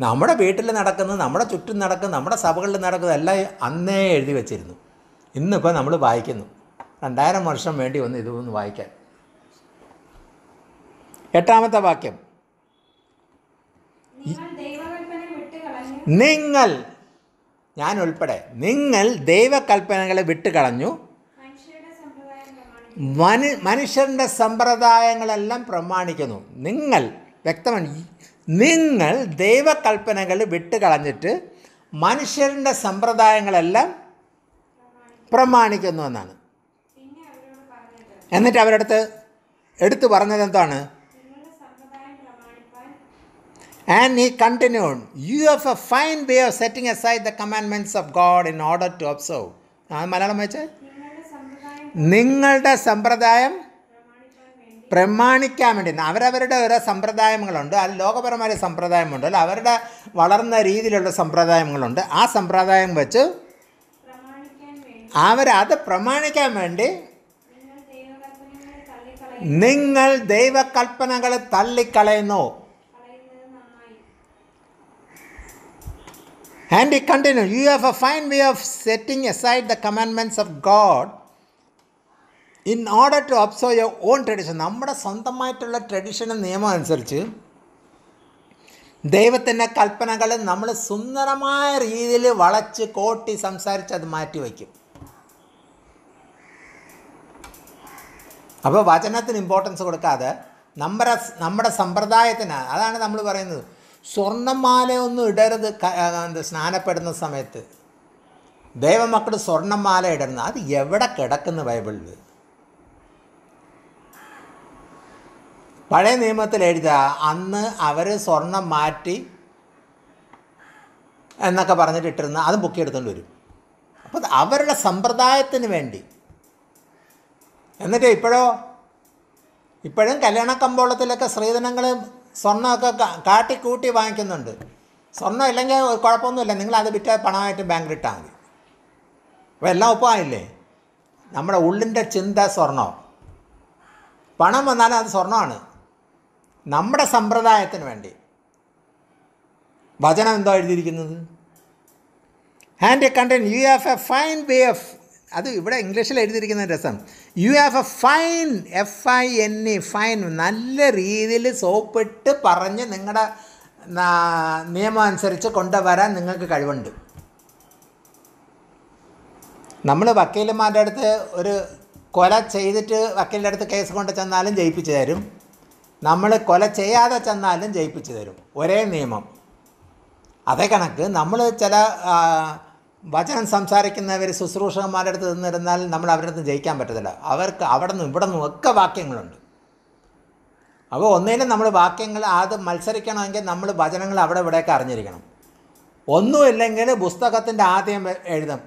നമ്മുടെ വീട്ടിൽ നടക്കുന്നത് നമ്മുടെ ചുറ്റും നടക്കുന്ന നമ്മുടെ സഭകളിൽ നടക്കുന്നത് എല്ലാം അന്നേ എഴുതി വെച്ചിരുന്നു. ഇന്നിപ്പോൾ നമ്മൾ വായിക്കുന്നു. രണ്ടായിരം വർഷം വേണ്ടി വന്ന് ഇതൊന്ന് വായിക്കാൻ. എട്ടാമത്തെ വാക്യം. നിങ്ങൾ ഞാൻ ഉൾപ്പെടെ നിങ്ങൾ ദൈവകൽപ്പനകളെ വിട്ടുകളഞ്ഞു. മനു മനുഷ്യരുടെ സമ്പ്രദായങ്ങളെല്ലാം പ്രമാണിക്കുന്നു. നിങ്ങൾ വ്യക്തമാണ് നിങ്ങൾ ദൈവകൽപ്പനകൾ വിട്ടുകളഞ്ഞിട്ട് മനുഷ്യരുടെ സമ്പ്രദായങ്ങളെല്ലാം പ്രമാണിക്കുന്നു എന്നാണ്. എന്നിട്ട് അവരടുത്ത് എടുത്തു പറഞ്ഞത് എന്താണ് And he continued, You have a fine way of setting aside the commandments of God in order to observe. ആ മലയാളം വെച്ച് നിങ്ങളുടെ സമ്പ്രദായം പ്രമാണിക്കാൻ വേണ്ടി. അവരവരുടെ ഓരോ സമ്പ്രദായങ്ങളുണ്ട്. അത് ലോകപരമായ സമ്പ്രദായമുണ്ട്. അല്ല അവരുടെ വളർന്ന രീതിയിലുള്ള സമ്പ്രദായങ്ങളുണ്ട്. ആ സമ്പ്രദായം വെച്ച് അവരത് പ്രമാണിക്കാൻ വേണ്ടി നിങ്ങൾ ദൈവകൽപ്പനകളെ തള്ളിക്കളയും തള്ളിക്കളയുന്നു. And he continued, You have a fine way of setting aside the commandments of God in order to observe your own tradition നമ്മുടെ സ്വന്തമായിട്ടുള്ള ട്രഡീഷനും നിയമം അനുസരിച്ച് ദൈവത്തിന്റെ കൽപ്പനകൾ നമ്മൾ സുന്ദരമായ രീതിയിൽ വളച്ച് കോട്ടി സംസാരിച്ച് അത് മാറ്റി വയ്ക്കും. അപ്പോൾ വചനത്തിന് ഇമ്പോർട്ടൻസ് കൊടുക്കാതെ നമ്മുടെ നമ്മുടെ സമ്പ്രദായത്തിന് അതാണ് നമ്മൾ പറയുന്നത്. സ്വർണമാലയൊന്നും ഇടരുത് എന്താ സ്നാനപ്പെടുന്ന സമയത്ത്. ദൈവമക്കൾ സ്വർണമാല ഇടരുന്നത് അത് എവിടെ കിടക്കുന്നു ബൈബിളിൽ പഴയ നിയമത്തിൽ എഴുതുക അന്ന് അവർ സ്വർണം മാറ്റി എന്നൊക്കെ പറഞ്ഞിട്ട് ഇട്ടിരുന്ന അത് എടുത്തുകൊണ്ട് വരും. അപ്പോൾ അവരുടെ സമ്പ്രദായത്തിന് വേണ്ടി. എന്നിട്ട് ഇപ്പോഴോ? ഇപ്പോഴും കല്യാണ കമ്പോളത്തിലൊക്കെ സ്ത്രീധനങ്ങൾ സ്വർണമൊക്കെ കാട്ടി കൂട്ടി വാങ്ങിക്കുന്നുണ്ട്. സ്വർണം ഇല്ലെങ്കിൽ കുഴപ്പമൊന്നുമില്ല. നിങ്ങൾ അത് വിറ്റ പണമായിട്ട് ബാങ്കിൽ ഇട്ടാൽ മതി. അപ്പോൾ എല്ലാം ഒപ്പമായില്ലേ നമ്മുടെ ഉള്ളിന്റെ ചിന്ത സ്വർണം. പണം വന്നാലും അത് സ്വർണമാണ്. നമ്മുടെ സമ്പ്രദായത്തിന് വേണ്ടി. വചനം എന്തോ എഴുതിയിരിക്കുന്നത്? And continued you have a fine way of അത് ഇവിടെ ഇംഗ്ലീഷിൽ എഴുതിയിരിക്കുന്ന രസം. You have a fine F I N E fine നല്ല രീതിയിൽ സോപ്പിട്ട് പറഞ്ഞ് നിങ്ങളുടെ നിയമം അനുസരിച്ച് കൊണ്ടുവരാൻ നിങ്ങൾക്ക് കഴിവുണ്ട്. നമ്മൾ വക്കീലന്മാരുടെ അടുത്ത് ഒരു കൊല ചെയ്തിട്ട് വക്കീലിന്റെ അടുത്ത് കേസ് കൊണ്ട് ചെന്നാലും ജയിപ്പിച്ചു തരും. നമ്മൾ കൊല ചെയ്യാതെ ചെന്നാലും ജയിപ്പിച്ചു തരും. ഒരേ നിയമം. അതേ കണക്ക് നമ്മൾ ചില വചനം സംസാരിക്കുന്നവർ ശുശ്രൂഷകന്മാരുടെ അടുത്ത് നിന്നിരുന്നാൽ നമ്മൾ അവരുടെ അടുത്ത് ജയിക്കാൻ പറ്റത്തില്ല. അവർക്ക് അവിടെ നിന്നും ഇവിടെ നിന്നും ഒക്കെ വാക്യങ്ങളുണ്ട്. അപ്പോൾ ഒന്നിനും നമ്മൾ വാക്യങ്ങൾ അത് മത്സരിക്കണമെങ്കിൽ നമ്മൾ വചനങ്ങൾ അവിടെ ഇവിടെയൊക്കെ അറിഞ്ഞിരിക്കണം. ഒന്നുമില്ലെങ്കിൽ പുസ്തകത്തിന്റെ ആദ്യം എഴുതും.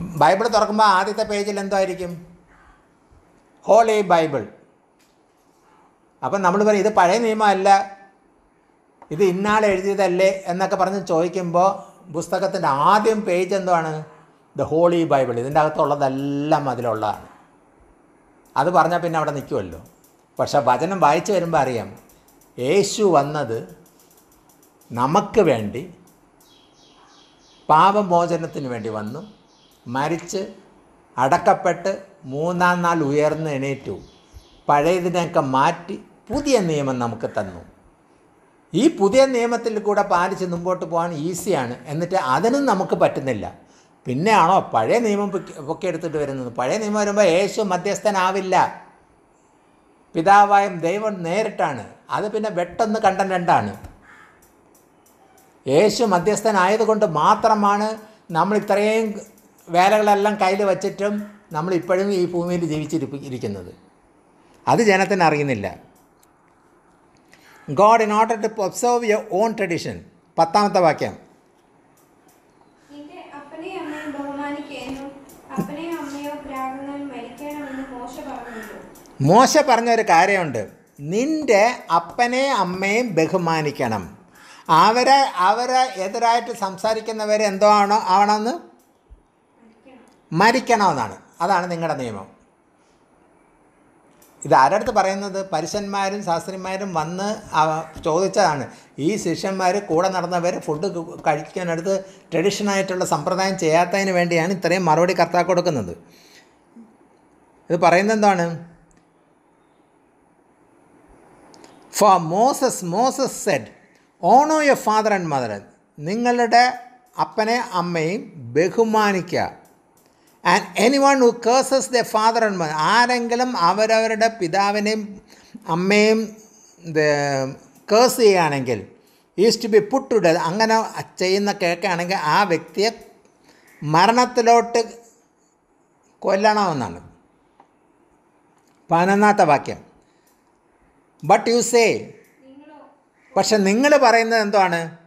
ബൈബിൾ തുറക്കുമ്പോൾ ആദ്യത്തെ പേജിൽ എന്തായിരിക്കും? Holy Bible. അപ്പം നമ്മൾ പറയും ഇത് പഴയ നിയമമല്ല. ഇത് ഇന്നാൾ എഴുതിയതല്ലേ എന്നൊക്കെ പറഞ്ഞ് ചോദിക്കുമ്പോൾ പുസ്തകത്തിന്റെ ആദ്യം പേജ് എന്താണ് ദ ഹോളി ബൈബിൾ ഇതിന്റെ അകത്തുള്ളതെല്ലാം അതിലുള്ളതാണ്. അത് പറഞ്ഞാൽ പിന്നെ അവിടെ നിൽക്കുമല്ലോ പക്ഷേ വചനം വായിച്ചു വരുമ്പോൾ അറിയാം യേശു വന്നത് നമുക്ക് വേണ്ടി പാപമോചനത്തിന് വേണ്ടി വന്നു മരിച്ച് അടക്കപ്പെട്ട് മൂന്നാം നാൾ ഉയർന്ന് എണീറ്റു പഴയതിനെയൊക്കെ മാറ്റി പുതിയ നിയമം നമുക്ക് തന്നു. ഈ പുതിയ നിയമത്തിൽ കൂടെ പാലിച്ച് മുമ്പോട്ട് പോകാൻ ഈസിയാണ്. എന്നിട്ട് അതിനും നമുക്ക് പറ്റുന്നില്ല. പിന്നെയാണോ? പഴയ നിയമം പൊക്കി എടുത്തിട്ട് വരുന്നത്. പഴയ നിയമം വരുമ്പോൾ യേശു മധ്യസ്ഥനാവില്ല. പിതാവായും ദൈവം നേരിട്ടാണ്. അത് പിന്നെ വെട്ടൊന്ന് കണ്ടൻ രണ്ടാണ്. യേശു മധ്യസ്ഥനായതുകൊണ്ട് മാത്രമാണ് നമ്മൾ ഇത്രയും വേലകളെല്ലാം കയ്യിൽ വച്ചിട്ടും നമ്മളിപ്പോഴും ഈ ഭൂമിയിൽ ജീവിച്ചിരിക്കുന്നത് അത് ജനത്തിന് അറിയുന്നില്ല. God in order to observe your own tradition പത്താമത്തെ വാക്യം. മോശ പറഞ്ഞൊരു കാര്യമുണ്ട്. നിന്റെ അപ്പനെ അമ്മയും ബഹുമാനിക്കണം. അവരെ അവരെ എതിരായിട്ട് സംസാരിക്കുന്നവരെ എന്തോ ആണോ ആവണമെന്ന് മരിക്കണമെന്നാണ്. അതാണ് നിങ്ങളുടെ നിയമം. ഇത് ആരടുത്ത് പറയുന്നത്? പരുഷന്മാരും ശാസ്ത്രിമാരും വന്ന് ചോദിച്ചതാണ്. ഈ ശിഷ്യന്മാർ കൂടെ നടന്നവർ ഫുഡ് കഴിക്കാനടുത്ത് ട്രഡീഷണായിട്ടുള്ള സമ്പ്രദായം ചെയ്യാത്തതിന് വേണ്ടിയാണ് ഇത്രയും മറുപടി കർത്താവ് കൊടുക്കുന്നത്. ഇത് പറയുന്നത് എന്താണ്? For Moses Moses said honour your father and mother നിങ്ങളുടെ അപ്പനെ അമ്മയും ബഹുമാനിക്കുക. And anyone who curses the father and mother ആരെങ്കിലും അവരവരുടെ പിതാവിനെയും അമ്മയും കേസ് ചെയ്യുകയാണെങ്കിൽ ഈസ് ടു ബി പുട്ട് ഇടത് ഡെത്ത് അങ്ങനെ ചെയ്യുന്ന കേൾക്കുകയാണെങ്കിൽ ആ വ്യക്തിയെ മരണത്തിലോട്ട് കൊല്ലണമെന്നാണ്. പതിനൊന്നാമത്തെ വാക്യം. ബട്ട് യു സേ പക്ഷെ നിങ്ങൾ പറയുന്നത് എന്താണ്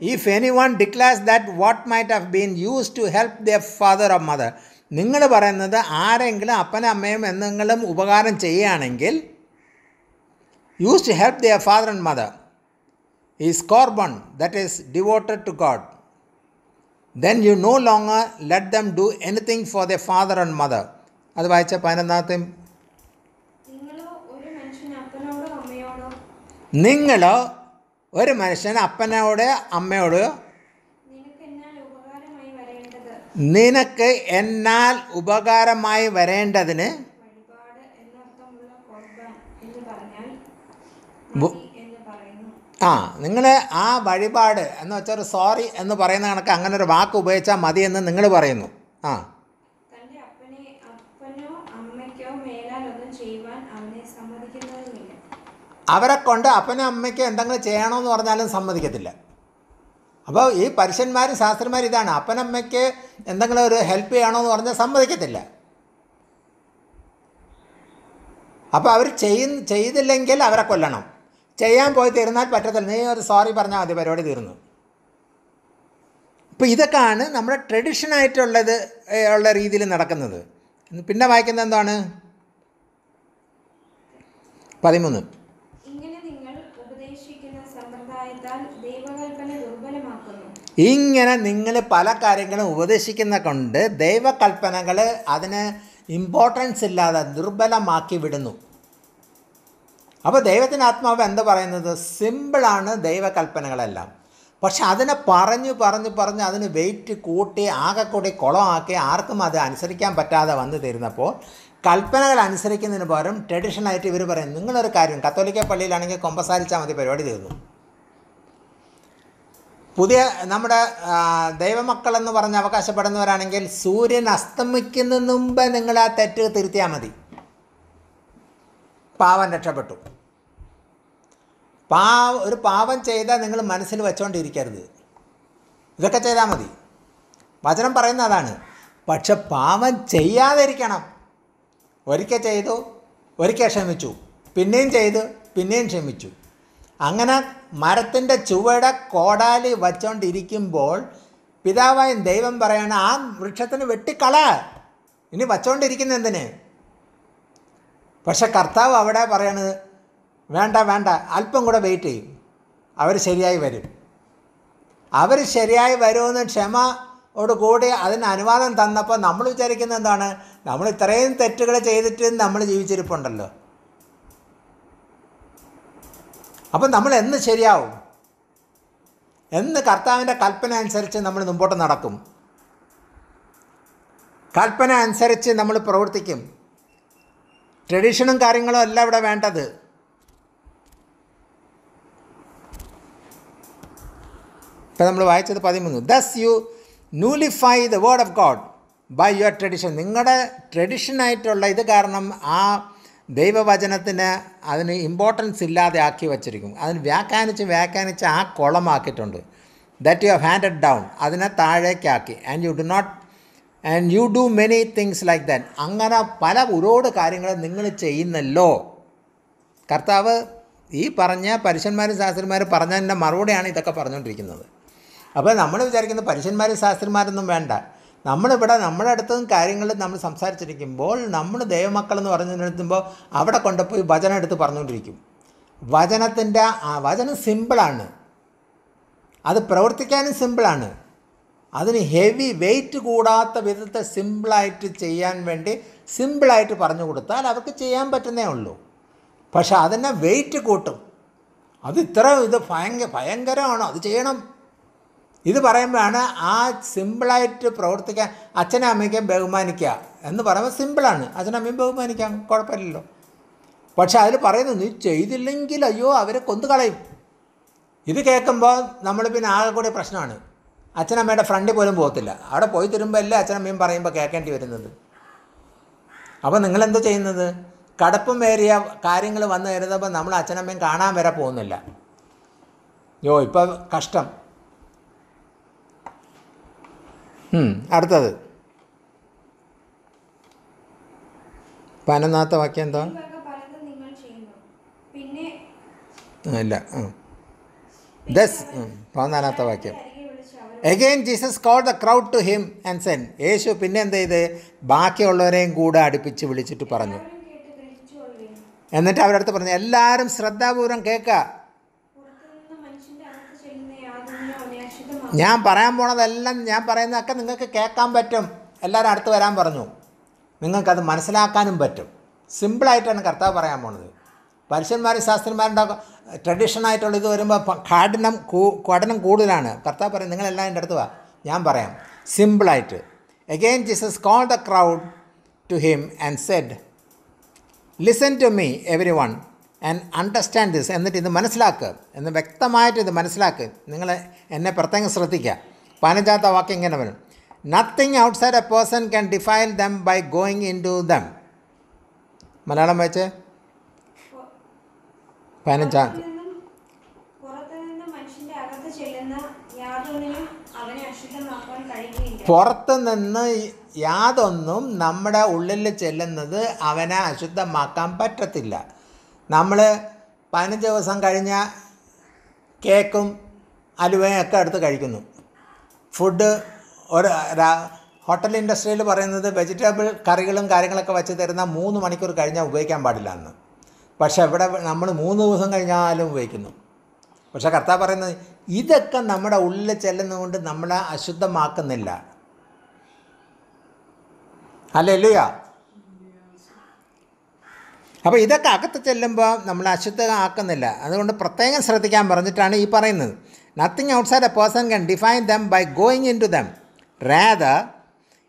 if anyone declares that what might have been used to help the father of mother നിങ്ങൾ പറയുന്നത് ആരെങ്കിലും അപ്പനും അമ്മയും എന്തെങ്കിലും ഉപകാരം ചെയ്യുകയാണെങ്കിൽ used to help the father and mother is Corban that is devoted to God then you no longer let them do anything for the father and mother അത് വായിച്ച പതിനൊന്നാമത്തെയും നിങ്ങളോ ഒരു മനുഷ്യൻ അപ്പനോട് അമ്മയോട് നിനക്ക് എന്നാൽ ഉപകാരമായി വരേണ്ടതിന് ആ നിങ്ങൾ ആ വഴിപാട് എന്ന് വെച്ചാൽ ഒരു സോറി എന്ന് പറയുന്ന കണക്ക് അങ്ങനെ ഒരു വാക്ക് ഉപയോഗിച്ചാൽ മതിയെന്ന് നിങ്ങൾ പറയുന്നു. ആ തന്റെ അപ്പനെ അപ്പനോ അമ്മയ്ക്കോ മേലാൽ ഒന്നും ചെയ്യുവാൻ അവനെ സമ്മതിക്കുന്നതുമില്ല അവരെ കൊണ്ട് അപ്പനും അമ്മയ്ക്ക് എന്തെങ്കിലും ചെയ്യണമെന്ന് പറഞ്ഞാലും സമ്മതിക്കത്തില്ല. അപ്പോൾ ഈ പരുഷന്മാരും ശാസ്ത്രന്മാരും ഇതാണ്. അപ്പനമ്മയ്ക്ക് എന്തെങ്കിലും ഒരു ഹെൽപ്പ് ചെയ്യണമെന്ന് പറഞ്ഞാൽ സമ്മതിക്കത്തില്ല. അപ്പോൾ അവർ ചെയ്യ ചെയ്തില്ലെങ്കിൽ അവരെ കൊല്ലണം. ചെയ്യാൻ പോയി തീർന്നാൽ പറ്റത്തില്ല. നീ ഒരു സോറി പറഞ്ഞാൽ മതി പരിപാടി തീർന്നു. ഇപ്പോൾ ഇതൊക്കെയാണ് നമ്മുടെ ട്രഡീഷനായിട്ടുള്ളത് ഉള്ള രീതിയിൽ നടക്കുന്നത്. പിന്നെ വായിക്കുന്നത് എന്താണ്? പതിമൂന്ന് ഇങ്ങനെ നിങ്ങൾ ഉപദേശിക്കുന്ന സമ്പ്രദായത്താൽ ദൈവകൽപ്പന ദുർബലമാക്കുന്നു ഇങ്ങനെ നിങ്ങൾ പല കാര്യങ്ങളും ഉപദേശിക്കുന്ന കൊണ്ട് ദൈവകൽപ്പനകൾ അതിന് ഇമ്പോർട്ടൻസ് ഇല്ലാതെ ദുർബലമാക്കി വിടുന്നു. അപ്പോൾ ദൈവത്തിന്റെ ആത്മാവ് എന്താ പറയുന്നത്? സിമ്പിളാണ് ദൈവകൽപ്പനകളെല്ലാം. പക്ഷെ അതിനെ പറഞ്ഞു പറഞ്ഞു പറഞ്ഞ് അതിന് വെയിറ്റ് കൂട്ടി ആകെക്കൂടി കൂടി കുളമാക്കി ആർക്കും അത് അനുസരിക്കാൻ പറ്റാതെ വന്നു തരുന്നപ്പോൾ കൽപ്പനകൾ അനുസരിക്കുന്നതിന് പകരം ട്രഡീഷണലായിട്ട് ഇവർ പറയും നിങ്ങളൊരു കാര്യം കത്തോലിക്ക പള്ളിയിലാണെങ്കിൽ കൊമ്പസാരിച്ചാൽ മതി പരിപാടി തീർന്നു. പുതിയ നമ്മുടെ ദൈവമക്കളെന്ന് പറഞ്ഞ് അവകാശപ്പെടുന്നവരാണെങ്കിൽ സൂര്യൻ അസ്തമിക്കുന്നതിന് മുമ്പ് നിങ്ങൾ ആ തെറ്റ് തിരുത്തിയാൽ മതി. പാവം രക്ഷപ്പെട്ടു. പാ ഒരു പാവം ചെയ്താൽ നിങ്ങൾ മനസ്സിൽ വെച്ചുകൊണ്ടിരിക്കരുത് ഇതൊക്കെ ചെയ്താൽ മതി. വചനം പറയുന്ന അതാണ്. പക്ഷെ പാവം ചെയ്യാതിരിക്കണം. ഒരിക്കൽ ചെയ്തു ഒരിക്കൽ ക്ഷമിച്ചു. പിന്നെയും ചെയ്തു പിന്നെയും ക്ഷമിച്ചു. അങ്ങനെ മരത്തിന്റെ ചുവടെ കോടാലി വച്ചോണ്ടിരിക്കുമ്പോൾ പിതാവായ ദൈവം പറയാണ് ആ വൃക്ഷത്തിന് വെട്ടിക്കള. ഇനി വച്ചോണ്ടിരിക്കുന്ന എന്തിന്? പക്ഷെ കർത്താവ് അവിടെ പറയണത് വേണ്ട വേണ്ട അല്പം കൂടെ വെയിറ്റ് ചെയ്യും. അവർ ശരിയായി വരും. അവർ ശരിയായി വരുമെന്ന് ക്ഷമ കൂടി അതിന് അനുവാദം തന്നപ്പോൾ നമ്മൾ വിചാരിക്കുന്നത് എന്താണ്? നമ്മൾ ഇത്രയും തെറ്റുകൾ ചെയ്തിട്ട് നമ്മൾ ജീവിച്ചിരിപ്പുണ്ടല്ലോ. അപ്പം നമ്മൾ എന്ന് ശരിയാവും? എന്ന് കർത്താവിന്റെ കൽപ്പന അനുസരിച്ച് നമ്മൾ മുമ്പോട്ട് നടക്കും. കൽപ്പന അനുസരിച്ച് നമ്മൾ പ്രവർത്തിക്കും. ട്രഡീഷനും കാര്യങ്ങളും അല്ല ഇവിടെ വേണ്ടത്. ഇപ്പം നമ്മൾ വായിച്ചത് പതിമൂന്ന്. Thus you nullify the word of God by your tradition നിങ്ങളുടെ ട്രഡീഷനായിട്ടുള്ള ഇത് കാരണം ആ ദൈവവചനത്തിന് അതിന് ഇമ്പോർട്ടൻസ് ഇല്ലാതെ ആക്കി വച്ചിരിക്കും. അതിന് വ്യാഖ്യാനിച്ച് വ്യാഖ്യാനിച്ച് ആ കുളമാക്കിയിട്ടുണ്ട്. That you have handed down അതിനെ താഴേക്കാക്കി. And you do not and you do many things like that അങ്ങനെ പല ഒരുപാട് കാര്യങ്ങൾ നിങ്ങൾ ചെയ്യുന്നല്ലോ. കർത്താവ് ഈ പറഞ്ഞ പരുഷന്മാരും ശാസ്ത്രിമാരും പറഞ്ഞതിന്റെ മറുപടിയാണ് ഇതൊക്കെ പറഞ്ഞുകൊണ്ടിരിക്കുന്നത്. അപ്പോൾ നമ്മൾ വിചാരിക്കുന്നത് പരുഷന്മാരും ശാസ്ത്രിമാരൊന്നും വേണ്ട. നമ്മളിവിടെ നമ്മുടെ അടുത്തും കാര്യങ്ങൾ നമ്മൾ സംസാരിച്ചിരിക്കുമ്പോൾ നമ്മൾ ദൈവമക്കളെന്ന് പറഞ്ഞു നിർത്തുമ്പോൾ അവിടെ കൊണ്ടുപോയി വചനം എടുത്ത് പറഞ്ഞുകൊണ്ടിരിക്കും. വചനത്തിന്റെ വചനം സിമ്പിളാണ്. അത് പ്രവർത്തിക്കാനും സിമ്പിളാണ്. അതിന് ഹെവി വെയിറ്റ് കൂടാത്ത വിധത്തെ സിമ്പിളായിട്ട് ചെയ്യാൻ വേണ്ടി സിമ്പിളായിട്ട് പറഞ്ഞു കൊടുത്താൽ അവർക്ക് ചെയ്യാൻ പറ്റുന്നേ ഉള്ളൂ. പക്ഷേ അതിനെ വെയിറ്റ് കൂട്ടും. അത് ഇത്ര ഇത് ഭയങ്കര ഭയങ്കരമാണോ. അത് ചെയ്യണം. ഇത് പറയുമ്പോഴാണ് ആ സിമ്പിളായിട്ട് പ്രവർത്തിക്കാൻ അച്ഛനും അമ്മയ്ക്കും ബഹുമാനിക്കുക എന്ന് പറയുമ്പോൾ സിമ്പിളാണ്. അച്ഛനും അമ്മയും ബഹുമാനിക്കാം കുഴപ്പമില്ലല്ലോ. പക്ഷെ അതിൽ പറയുന്നത് നീ ചെയ്തില്ലെങ്കിൽ അയ്യോ അവരെ കൊന്നുകളയും. ഇത് കേൾക്കുമ്പോൾ നമ്മൾ പിന്നെ ആകെ കൂടി പ്രശ്നമാണ്. അച്ഛനമ്മയുടെ ഫ്രണ്ടിൽ പോലും പോകത്തില്ല. അവിടെ പോയി തരുമ്പോൾ അല്ലേ അച്ഛനമ്മയും പറയുമ്പോൾ കേൾക്കേണ്ടി വരുന്നത്? അപ്പോൾ നിങ്ങളെന്തോ ചെയ്യുന്നത്? കടപ്പം ഏറിയ കാര്യങ്ങൾ വന്നു കരുതുമ്പോൾ നമ്മൾ അച്ഛനമ്മയും കാണാൻ വരെ പോകുന്നില്ല. യോ ഇപ്പം കഷ്ടം. അടുത്തത്. പനനാത്ത വാക്യം എന്താ? ഇല്ല ദസ് പതിനാലാമത്തെ വാക്യം. Again Jesus call the crowd to him and then യേശു പിന്നെ എന്ത് ചെയ്ത്? ബാക്കിയുള്ളവരെയും കൂടെ അടുപ്പിച്ച് വിളിച്ചിട്ട് പറഞ്ഞു. എന്നിട്ട് അവരടുത്ത് പറഞ്ഞു എല്ലാവരും ശ്രദ്ധാപൂർവം കേൾക്കുക പുറത്തുനിന്ന് മനുഷ്യന്റെ അകത്ത് ചെല്ലുന്ന യാതൊന്നിനും അവനെ അശുദ്ധമാക്കും ഞാൻ പറയാൻ പോണതെല്ലാം ഞാൻ പറയുന്നതൊക്കെ നിങ്ങൾക്ക് കേൾക്കാൻ പറ്റും. എല്ലാവരും അടുത്ത് വരാൻ പറഞ്ഞു. നിങ്ങൾക്കത് മനസ്സിലാക്കാനും പറ്റും. സിമ്പിളായിട്ടാണ് കർത്താവ് പറയാൻ പോണത്. പരുഷന്മാരും ശാസ്ത്രന്മാരുടെ ട്രഡീഷണായിട്ടുള്ള ഇത് വരുമ്പോൾ കാഠിനം കഠിനം കൂടുതലാണ്. കർത്താവ് പറയും നിങ്ങളെല്ലാം എന്റെ അടുത്ത് വാ. ഞാൻ പറയാം. സിമ്പിളായിട്ട്. Again Jesus call the crowd to him and said listen to me everyone and understand this എന്നിട്ട് ഇത് മനസ്സിലാക്കുക എന്ന് വ്യക്തമായിട്ട് ഇത് മനസ്സിലാക്കുക നിങ്ങൾ എന്നെ പ്രത്യേകം ശ്രദ്ധിക്കുക പതിനഞ്ചാമത്തെ വാക്യം ഇങ്ങനെ വരും. Nothing outside a person can define them by going into them Malayalam വായിച്ച്? പതിനഞ്ചാം. പുറത്ത് നിന്ന് യാതൊന്നും നമ്മുടെ ഉള്ളിൽ ചെല്ലുന്നത് അവനെ അശുദ്ധമാക്കാൻ പറ്റത്തില്ല. നമ്മൾ പതിനഞ്ച് ദിവസം കഴിഞ്ഞ കേക്കും അലുവയും ഒക്കെ എടുത്ത് കഴിക്കുന്നു. ഫുഡ് ഒരു ഹോട്ടൽ ഇൻഡസ്ട്രിയിൽ പറയുന്നത് വെജിറ്റബിൾ കറികളും കാര്യങ്ങളൊക്കെ വെച്ച് തരുന്ന മൂന്ന് മണിക്കൂർ കഴിഞ്ഞാൽ ഉപയോഗിക്കാൻ പാടില്ല എന്ന്. പക്ഷേ ഇവിടെ നമ്മൾ മൂന്ന് ദിവസം കഴിഞ്ഞാലും ഉപയോഗിക്കുന്നു. പക്ഷേ കർത്താവ് പറയുന്നത് ഇതൊക്കെ നമ്മുടെ ഉള്ളിൽ ചെല്ലുന്നതുകൊണ്ട് നമ്മളെ അശുദ്ധമാക്കുന്നില്ല. അല്ലേലുയാ അപ്പോൾ ഇതൊക്കെ അകത്ത് ചെല്ലുമ്പോൾ നമ്മൾ അശുദ്ധമാക്കുന്നില്ല അതുകൊണ്ട് പ്രത്യേകം ശ്രദ്ധിക്കാൻ പറഞ്ഞിട്ടാണ് ഈ പറയുന്നത്. Nothing outside a person can define them by going into them rather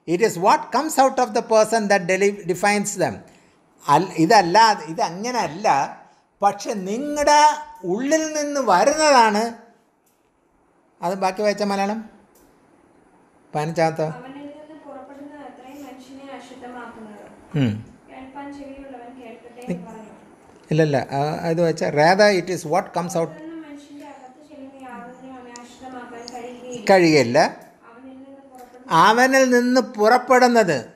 it is what comes out of the person that deli defines them അൽ ഇതല്ല ഇതങ്ങനെയല്ല പക്ഷെ നിങ്ങളുടെ ഉള്ളിൽ നിന്ന് വരുന്നതാണ്. അത് ബാക്കി വായിച്ച മലയാളം? പതിനഞ്ചാമത്തെ അവനിൽ നിന്ന് പുറപ്പെടുന്നത് അത്രയും മനുഷ്യനെ അശുദ്ധമാക്കുന്നത് ഉം. കേൾപ്പാൻ ചെവിയുള്ളവൻ കേൾക്കട്ടെ എന്ന് പറഞ്ഞു ഇല്ലല്ല. അത് വെച്ചാൽ rather it is what comes out കഴിയല്ല അവനിൽ നിന്ന് പുറപ്പെടുന്നത്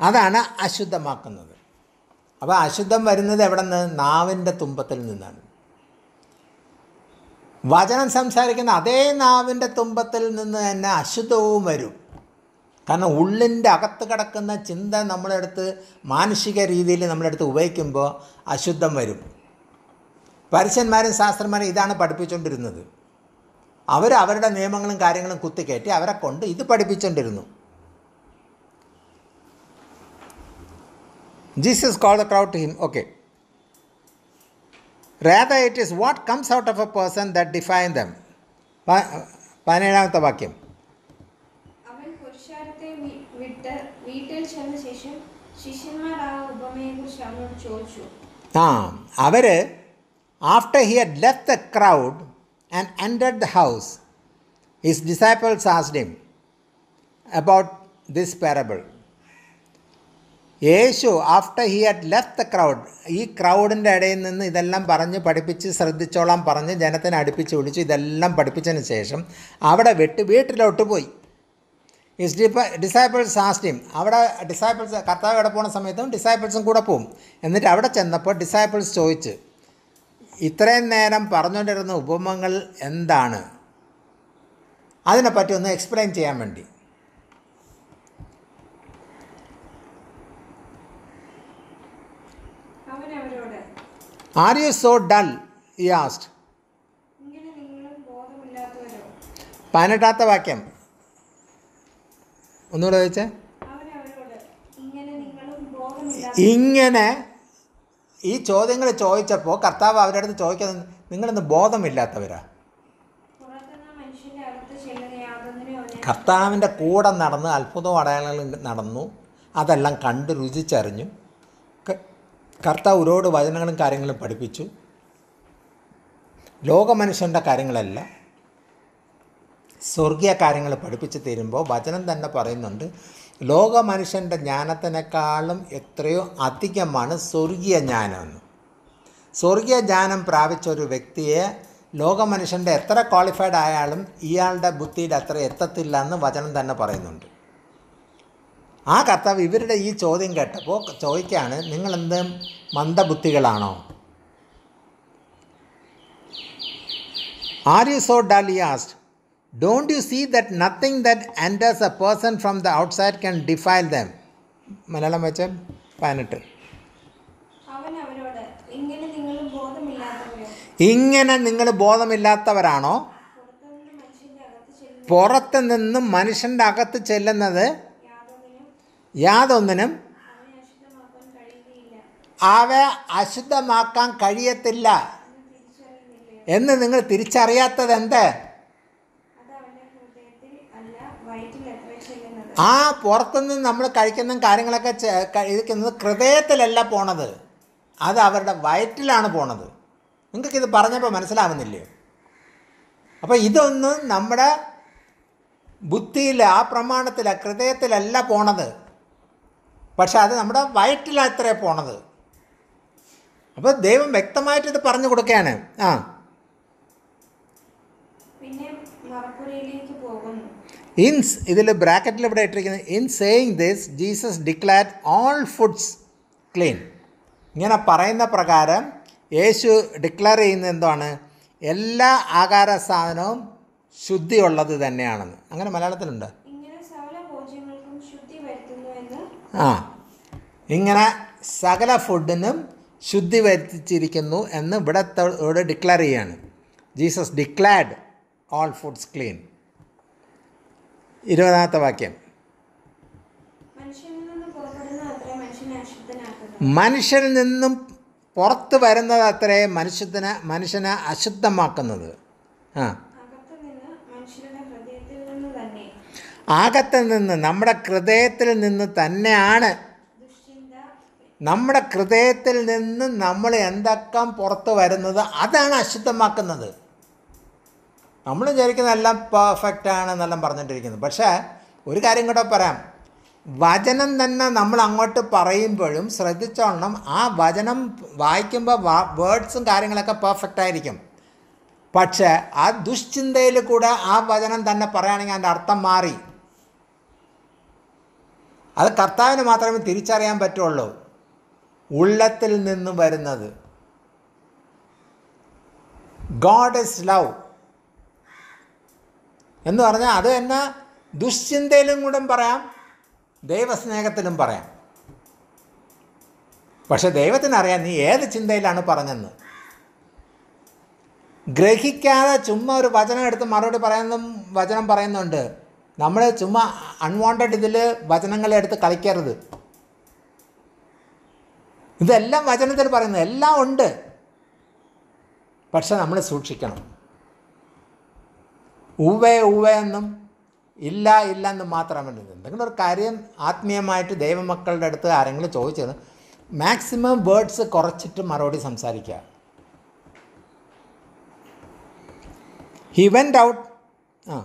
അതാണ് അശുദ്ധമാക്കുന്നത്. അപ്പോൾ അശുദ്ധം വരുന്നത് എവിടെ നിന്ന് നാവിന്റെ തുമ്പത്തിൽ നിന്നാണ്. വചനം സംസാരിക്കുന്ന അതേ നാവിന്റെ തുമ്പത്തിൽ നിന്ന് തന്നെ അശുദ്ധവും വരും. കാരണം ഉള്ളിന്റെ അകത്ത് കിടക്കുന്ന ചിന്ത നമ്മളെടുത്ത് മാനുഷിക രീതിയിൽ നമ്മളെടുത്ത് ഉപയോഗിക്കുമ്പോൾ അശുദ്ധം വരും. പരസ്യന്മാരും ശാസ്ത്രന്മാരും ഇതാണ് പഠിപ്പിച്ചുകൊണ്ടിരുന്നത് അവർ അവരുടെ നിയമങ്ങളും കാര്യങ്ങളും കുത്തിക്കയറ്റി അവരെ കൊണ്ട് ഇത് പഠിപ്പിച്ചുകൊണ്ടിരുന്നു Jesus call the crowd him. Okay. Rather it is what comes out of a person that define them പതിനേഴാമത്തെ വാക്യം അവൻ പുരുഷാരത്തെ വിട്ട് വീട്ടിൽ ചെന്ന ശേഷം ശിഷ്യന്മാർ ആ ഉപമയെക്കുറിച്ച് അവനോട് ചോദിച്ചു. ആ അവർ after he had left the crowd and entered the house his disciples asked him about this parable Yeshu after he had left the crowd ഈ ക്രൗഡിന്റെ ഇടയിൽ നിന്ന് ഇതെല്ലാം പറഞ്ഞ് പഠിപ്പിച്ച് ശ്രദ്ധിച്ചോളാം പറഞ്ഞ് ജനത്തിനെ അടുപ്പിച്ച് വിളിച്ചു ഇതെല്ലാം പഠിപ്പിച്ചതിന് ശേഷം അവിടെ വിട്ട് വീട്ടിലോട്ട് പോയി. ഹിസ് ഡിപ്പ ഡിസൈപ്പിൾസ് ആസ്റ്റിം അവിടെ ഡിസൈപ്പിൾസ് കർത്താവ് അവിടെ പോകുന്ന സമയത്തും ഡിസൈപ്പിൾസും കൂടെ പോവും. എന്നിട്ട് അവിടെ ചെന്നപ്പോൾ ഡിസൈപ്പിൾസ് ചോദിച്ച് ഇത്രയും നേരം പറഞ്ഞുകൊണ്ടിരുന്ന ഉപമകൾ എന്താണ്? അതിനെപ്പറ്റി ഒന്ന് എക്സ്പ്ലെയിൻ ചെയ്യാൻ വേണ്ടി. Are you so dull he asked പതിനെട്ടാത്ത വാക്യം ഒന്നുകൂടെ ചോദിച്ചേ? ഇങ്ങനെ ഈ ചോദ്യങ്ങൾ ചോദിച്ചപ്പോൾ കർത്താവ് അവരുടെ അടുത്ത് ചോദിക്കുന്നത് നിങ്ങളിന്ന് ബോധമില്ലാത്തവരാ? കർത്താവിന്റെ കൂടെ നടന്ന് അത്ഭുതവും അടയാളങ്ങളും നടന്നു. അതെല്ലാം കണ്ട് രുചിച്ചറിഞ്ഞു. കർത്താവ് ഒരുപാട് വചനങ്ങളും കാര്യങ്ങളും പഠിപ്പിച്ചു. ലോകമനുഷ്യന്റെ കാര്യങ്ങളല്ല. സ്വർഗീയ കാര്യങ്ങൾ പഠിപ്പിച്ച് തരുമ്പോൾ വചനം തന്നെ പറയുന്നുണ്ട് ലോക മനുഷ്യന്റെ ജ്ഞാനത്തിനേക്കാളും എത്രയോ അധികമാണ് സ്വർഗീയ ജ്ഞാനമെന്ന് സ്വർഗീയ ജ്ഞാനം പ്രാപിച്ച ഒരു വ്യക്തിയെ ലോക മനുഷ്യന്റെ എത്ര ക്വാളിഫൈഡ് ആയാലും ഇയാളുടെ ബുദ്ധിയുടെ അത്ര എത്തത്തില്ല എന്ന് വചനം തന്നെ പറയുന്നുണ്ട്. ആ കർത്താവ് ഇവരുടെ ഈ ചോദ്യം കേട്ടപ്പോൾ ചോദിക്കുകയാണ് നിങ്ങളെന്ത് മന്ദബുദ്ധികളാണോ? Are you so dull don't you see that nothing that enters a person from the outside can defile them Malayalam വെച്ച പതിനെട്ട്. ഇങ്ങനെ നിങ്ങൾ ബോധമില്ലാത്തവരാണോ? പുറത്ത് നിന്നും മനുഷ്യന്റെ അകത്ത് ചെല്ലുന്നത് യാതൊന്നിനും അവയെ അശുദ്ധമാക്കാൻ കഴിയത്തില്ല. എന്ന് നിങ്ങൾ തിരിച്ചറിയാത്തത് എന്ത് അത് അവന്റെ ഹൃദയത്തിൽ അല്ല വയറ്റിൽ എത്ര ചെല്ലുന്നത് ആ പുറത്തുനിന്ന് നമ്മൾ കഴിക്കുന്ന കാര്യങ്ങളൊക്കെ കഴിക്കുന്നത് ഹൃദയത്തിലല്ല പോണത്. അത് അവരുടെ വയറ്റിലാണ് പോണത്. നിങ്ങൾക്ക് ഇത് പറഞ്ഞപ്പോൾ മനസ്സിലാവുന്നില്ലയോ അപ്പോൾ ഇതൊന്നും നമ്മുടെ ബുദ്ധിയിൽ ആ പ്രമാണത്തിൽ ഹൃദയത്തിലല്ല പോണത്. പക്ഷെ അത് നമ്മുടെ വയറ്റിലത്രേ പോണത്. അപ്പോൾ ദൈവം വ്യക്തമായിട്ട് ഇത് പറഞ്ഞു കൊടുക്കുകയാണ്. ആ. പിന്നെ പോകുന്നു. ഇൻ ഇതിൽ ബ്രാക്കറ്റിൽ ഇവിടെ ഇട്ടിരിക്കുന്നത് in saying this Jesus declare all foods clean ഇങ്ങനെ പറയുന്ന പ്രകാരം യേശു ഡിക്ലെയർ ചെയ്യുന്ന എന്താണ്? എല്ലാ ആകാര സാധനവും ശുദ്ധിയുള്ളത് തന്നെയാണെന്ന്. അങ്ങനെ മലയാളത്തിലുണ്ട്. ആ. ഇങ്ങനെ സകല ഫുഡിനും ശുദ്ധി വരുത്തിച്ചിരിക്കുന്നു എന്ന് ഇവിടെ ഇവിടെ ഡിക്ലെയർ ചെയ്യാണ്. Jesus declared all foods clean ഇരുപതാമത്തെ വാക്യം. മനുഷ്യനിൽ നിന്ന് പുറത്ത് വരുന്നത് അത്രേ മനുഷ്യത്തിന് മനുഷ്യനെ അശുദ്ധമാക്കുന്നത്. ആ. അകത്ത് നിന്ന് നമ്മുടെ ഹൃദയത്തിൽ നിന്ന് തന്നെയാണ്. നമ്മുടെ ഹൃദയത്തിൽ നിന്ന് നമ്മൾ എന്തൊക്കെ പുറത്ത് വരുന്നത് അതാണ് അശുദ്ധമാക്കുന്നത്. നമ്മൾ വിചാരിക്കുന്ന എല്ലാം പെർഫെക്റ്റ് ആണ് എന്നെല്ലാം പറഞ്ഞിട്ടിരിക്കുന്നത് പക്ഷേ ഒരു കാര്യം കൂടെ പറയാം. വചനം തന്നെ നമ്മൾ അങ്ങോട്ട് പറയുമ്പോഴും ശ്രദ്ധിച്ചോളണം. ആ വചനം വായിക്കുമ്പോൾ വേർഡ്സും കാര്യങ്ങളൊക്കെ പെർഫെക്റ്റ് ആയിരിക്കും. പക്ഷേ ആ ദുശ്ചിന്തയിൽ കൂടെ ആ വചനം തന്നെ പറയുകയാണെങ്കിൽ അതിന്റെ അർത്ഥം മാറി. അത് കർത്താവിന് മാത്രമേ തിരിച്ചറിയാൻ പറ്റുള്ളൂ. ഉള്ളത്തിൽ നിന്ന് വരുന്നത്. ഗോഡ് ഇസ് ലവ് എന്ന് പറഞ്ഞാൽ അത് തന്നെ ദുശ്ചിന്തയിലും കൂടെ പറയാം ദൈവസ്നേഹത്തിലും പറയാം. പക്ഷെ ദൈവത്തിനറിയാം നീ ഏത് ചിന്തയിലാണ് പറഞ്ഞെന്ന്. ഗ്രഹിക്കാതെ ചുമ്മാ ഒരു വചനം എടുത്ത് മറുപടി പറയുന്നതും വചനം പറയുന്നുണ്ട്. നമ്മൾ ചുമ്മാ അൺവാണ്ടഡ് ഇതിൽ വചനങ്ങളെ എടുത്ത് കളിക്കരുത്. ഇതെല്ലാം വചനത്തിൽ പറയുന്നത് എല്ലാം ഉണ്ട്. പക്ഷെ നമ്മൾ സൂക്ഷിക്കണം. ഉവ്വേ ഉവ്വേ എന്നും ഇല്ല ഇല്ല എന്നും മാത്രമല്ല എന്തെങ്കിലും ഒരു കാര്യം ആത്മീയമായിട്ട് ദൈവമക്കളുടെ അടുത്ത് ആരെങ്കിലും ചോദിച്ചത് മാക്സിമം വേർഡ്സ് കുറച്ചിട്ട് മറുപടി സംസാരിക്കുക ഹി വെന്റ് ഔട്ട് ആ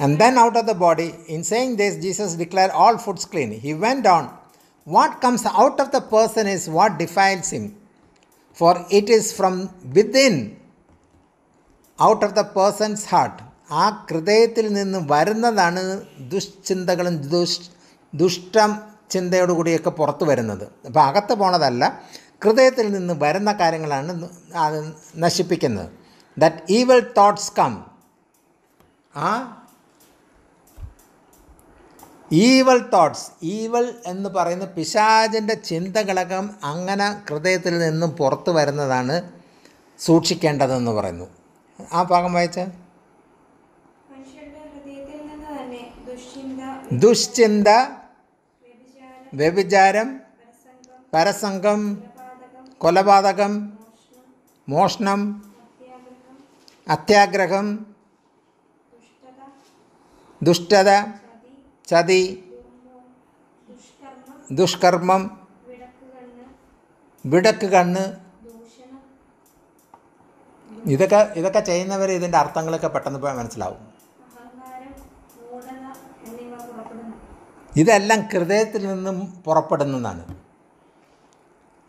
And then out of the body, in saying this, Jesus declared all foods clean. He went on, What comes out of the person is what defiles him. For it is from within, out of the person's heart. ആ ഹൃദയത്തിൽ നിന്ന് വരുന്നതാണ് ദുഷ്ചിന്തകളും ദുഷ് ദുഷ്ടം ചിന്തയോടുകൂടിയൊക്കെ പുറത്തു വരുന്നത്. അപ്പോൾ അകത്ത് പോണതല്ല ഹൃദയത്തിൽ നിന്ന് വരുന്ന കാര്യങ്ങളാണ് അത് നശിപ്പിക്കുന്നത്. ദറ്റ് ഈവൽ തോട്ട്സ് കം ആ? ഈവൽ തോട്ട്സ് ഈവൽ എന്ന് പറയുന്ന പിശാചിന്റെ ചിന്തകളകം അങ്ങനെ ഹൃദയത്തിൽ നിന്നും പുറത്തു വരുന്നതാണ് സൂക്ഷിക്കേണ്ടതെന്ന് പറയുന്നു. ആ ഭാഗം വായിച്ച? ദുശ്ചിന്ത വ്യഭിചാരം പരസംഗം കൊലപാതകം മോഷണം അത്യാഗ്രഹം ദുഷ്ടത ചതി ദുഷ്കർമ്മം വിടക്ക് കണ്ണ് ഇതൊക്കെ ഇതൊക്കെ ചെയ്യുന്നവർ ഇതിന്റെ അർത്ഥങ്ങളൊക്കെ പെട്ടെന്ന് പോയി മനസ്സിലാവും. ഇതെല്ലാം ഹൃദയത്തിൽ നിന്നും പുറപ്പെടുന്നതാണ്.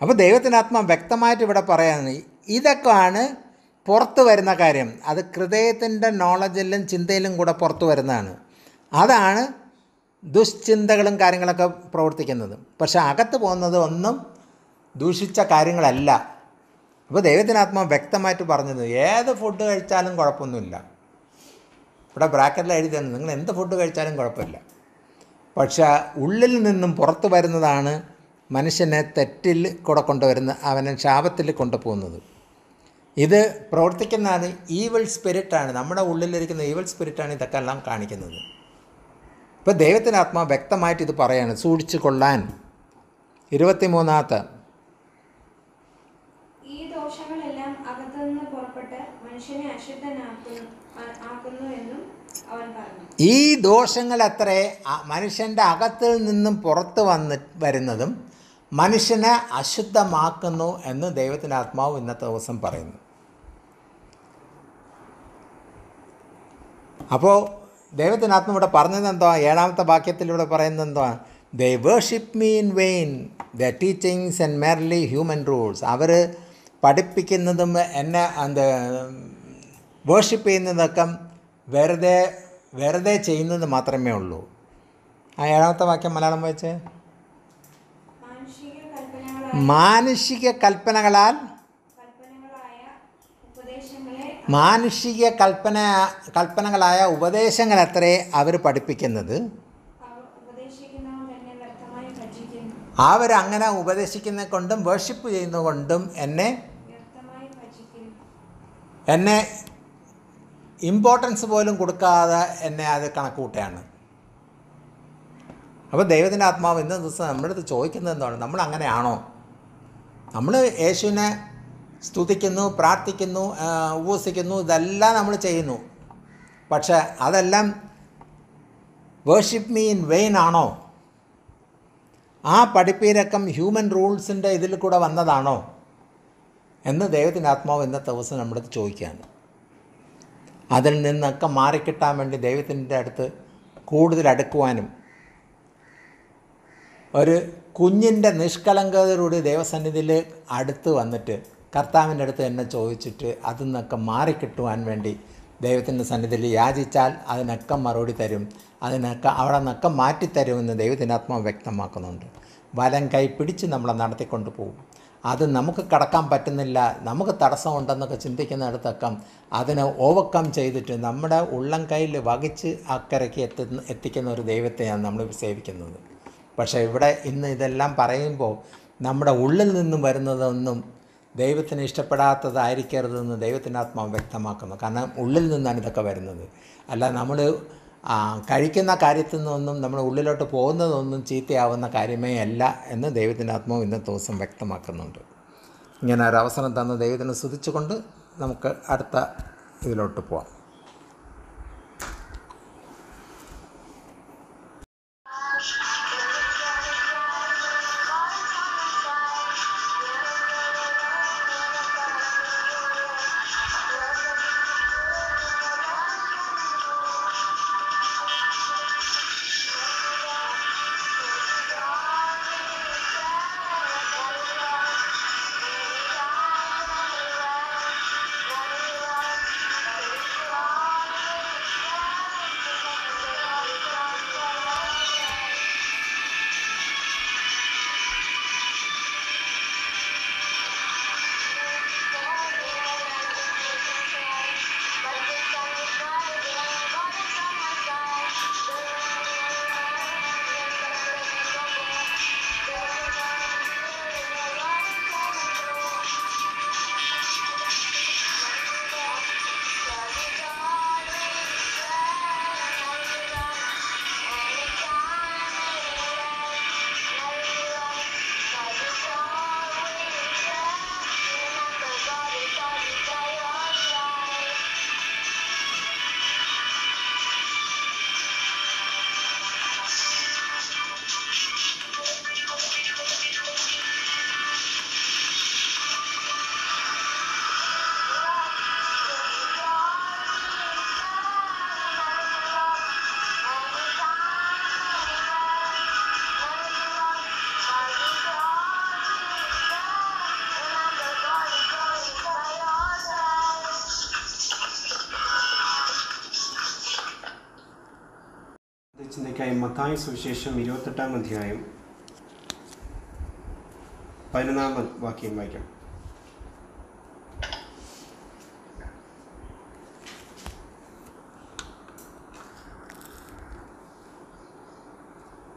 അപ്പോൾ ദൈവത്തിന്റെ വ്യക്തമായിട്ട് ഇവിടെ പറയാണ് ഇതൊക്കെയാണ് പുറത്ത് വരുന്ന കാര്യം. അത് ഹൃദയത്തിന്റെ നോളജിലും ചിന്തയിലും കൂടെ പുറത്തു വരുന്നതാണ്. അതാണ് ദുശ്ചിന്തകളും കാര്യങ്ങളൊക്കെ പ്രവർത്തിക്കുന്നത്. പക്ഷേ അകത്ത് പോകുന്നത് ഒന്നും ദൂഷിച്ച കാര്യങ്ങളല്ല. അപ്പോൾ ദൈവത്തിനാത്മാവ് വ്യക്തമായിട്ട് പറഞ്ഞത് ഏത് ഫുഡ് കഴിച്ചാലും കുഴപ്പമൊന്നുമില്ല. ഇവിടെ ബ്രാക്കറ്റിൽ എഴുതി തന്നെ നിങ്ങൾ എന്ത് ഫുഡ് കഴിച്ചാലും കുഴപ്പമില്ല. പക്ഷേ ഉള്ളിൽ നിന്നും പുറത്തു വരുന്നതാണ് മനുഷ്യനെ തെറ്റിൽ കൂടെ കൊണ്ടുവരുന്ന അവനെ ശാപത്തിൽ കൊണ്ടുപോകുന്നത്. ഇത് പ്രവർത്തിക്കുന്നതാണ് ഈവൽ സ്പിരിറ്റാണ് നമ്മുടെ ഉള്ളിലിരിക്കുന്ന ഈവൽ സ്പിരിറ്റാണ് ഇതൊക്കെ എല്ലാം കാണിക്കുന്നത്. ഇപ്പോൾ ദൈവത്തിന്റെ ആത്മാ വ്യക്തമായിട്ട് ഇത് പറയാണ് സൂക്ഷിച്ചു കൊള്ളാൻ. ഇരുപത്തിമൂന്നാമത്തെ ഈ ദോഷങ്ങളെല്ലാം അകത്തുനിന്ന് പുറപ്പെട്ട് മനുഷ്യനെ അശുദ്ധനാക്കുന്നു ആ- ആക്കുന്നു എന്നും അവൻ പറഞ്ഞു ഈ ദോഷങ്ങൾ അത്രേ മനുഷ്യന്റെ അകത്തിൽ നിന്നും പുറത്ത് വന്ന് വരുന്നതും മനുഷ്യനെ അശുദ്ധമാക്കുന്നു എന്ന് ദൈവത്തിന്റെ ആത്മാവ് ഇന്നത്തെ ദിവസം പറയുന്നു. അപ്പോൾ ദൈവത്തിന്റെ ആത്മാവ് ഇവിടെ പറഞ്ഞത് എന്തോ ഏഴാമത്തെ വാക്യത്തിൽ ഇവിടെ പറയുന്നത് എന്തോ the worship me in vain the teachings and merely human rules അവർ പഠിപ്പിക്കുന്നതും എന്നെ എന്ത് വേർഷിപ്പ് ചെയ്യുന്നതൊക്കെ വെറുതെ വെറുതെ ചെയ്യുന്നത് മാത്രമേ ഉള്ളൂ. ആ ഏഴാമത്തെ വാക്യം മലയാളം വായിച്ചേ? മാനുഷിക കൽപ്പനകളാൽ മാനുഷിക കൽപ്പന കൽപ്പനകളായ ഉപദേശങ്ങൾ അത്രേ അവർ പഠിപ്പിക്കുന്നത് അവരങ്ങനെ ഉപദേശിക്കുന്നത് കൊണ്ടും വേർഷിപ്പ് ചെയ്യുന്നതുകൊണ്ടും എന്നെ എന്നെ ഇമ്പോർട്ടൻസ് പോലും കൊടുക്കാതെ എന്നെ അത് കണക്കൂട്ടുകയാണ് അപ്പോൾ ദൈവത്തിന്റെ ആത്മാവ് ഇന്ന ദിവസം നമ്മുടെ അടുത്ത് ചോദിക്കുന്നത് എന്താണ്? നമ്മൾ അങ്ങനെയാണോ? നമ്മൾ യേശുവിനെ സ്തുതിക്കുന്നു പ്രാർത്ഥിക്കുന്നു ഉപസിക്കുന്നു ഇതെല്ലാം നമ്മൾ ചെയ്യുന്നു. പക്ഷേ അതെല്ലാം വേർഷിപ്പ് മീ ഇൻ വെയിൻ ആണോ? ആ പഠിപ്പീരക്കം ഹ്യൂമൻ റൂൾസിന്റെ ഇതിൽ കൂടെ വന്നതാണോ? എന്ന് ദൈവത്തിന്റെ ആത്മാവ് ഇന്നത്തെ ദിവസം നമ്മുടെ ചോദിക്കുകയാണ്. അതിൽ നിന്നൊക്കെ മാറിക്കിട്ടാൻ വേണ്ടി ദൈവത്തിന്റെ അടുത്ത് കൂടുതൽ അടുക്കുവാനും ഒരു കുഞ്ഞിന്റെ നിഷ്കളങ്കതയോടുകൂടി ദൈവസന്നിധിയിൽ അടുത്ത് വന്നിട്ട് കർത്താവിന്റെ അടുത്ത് എന്നെ ചോദിച്ചിട്ട് അതിൽ നിന്നൊക്കെ മാറിക്കിട്ടുവാൻ വേണ്ടി ദൈവത്തിന്റെ സന്നിധിയിൽ യാചിച്ചാൽ അതിനൊക്കെ മറുപടി തരും അതിനൊക്കെ അവിടെ നിന്നൊക്കെ മാറ്റിത്തരുമെന്ന് ദൈവത്തിന്റെ ആത്മാവ് വ്യക്തമാക്കുന്നുണ്ട്. വലം കൈ പിടിച്ച് നമ്മളെ നടത്തിക്കൊണ്ട് പോകും അത് നമുക്ക് കടക്കാൻ പറ്റുന്നില്ല നമുക്ക് തടസ്സമുണ്ടെന്നൊക്കെ ചിന്തിക്കുന്നിടത്തൊക്കെ അതിനെ ഓവർകം ചെയ്തിട്ട് നമ്മുടെ ഉള്ളം കയ്യിൽ വകിച്ച് അക്കരയ്ക്ക് എത്തി എത്തിക്കുന്ന ഒരു ദൈവത്തെയാണ് നമ്മൾ സേവിക്കുന്നത്. പക്ഷേ ഇവിടെ ഇന്ന് ഇതെല്ലാം പറയുമ്പോൾ നമ്മുടെ ഉള്ളിൽ നിന്നും വരുന്നതൊന്നും ദൈവത്തിന് ഇഷ്ടപ്പെടാത്തതായിരിക്കരുതെന്ന് ദൈവത്തിന്റെ ആത്മാവ് വ്യക്തമാക്കുന്നു. കാരണം ഉള്ളിൽ നിന്നാണ് ഇതൊക്കെ വരുന്നത്. അല്ല നമ്മൾ കഴിക്കുന്ന കാര്യത്തിൽ നിന്നൊന്നും നമ്മുടെ ഉള്ളിലോട്ട് പോകുന്നതൊന്നും ചീത്തയാവുന്ന കാര്യമേ അല്ല എന്ന് ദൈവത്തിന്റെ ആത്മാവ് ഇന്നത്തെ ദിവസം വ്യക്തമാക്കുന്നുണ്ട്. ഇങ്ങനെ ഒരു അവസരം തന്ന ദൈവത്തിനെ സ്തുതിച്ചുകൊണ്ട് നമുക്ക് അടുത്ത ഇതിലോട്ട് പോവാം. മത്തായ സുവിശേഷം ഇരുപത്തെട്ടാം അധ്യായം പതിനൊന്നാം വാക്യം വായിക്കാം.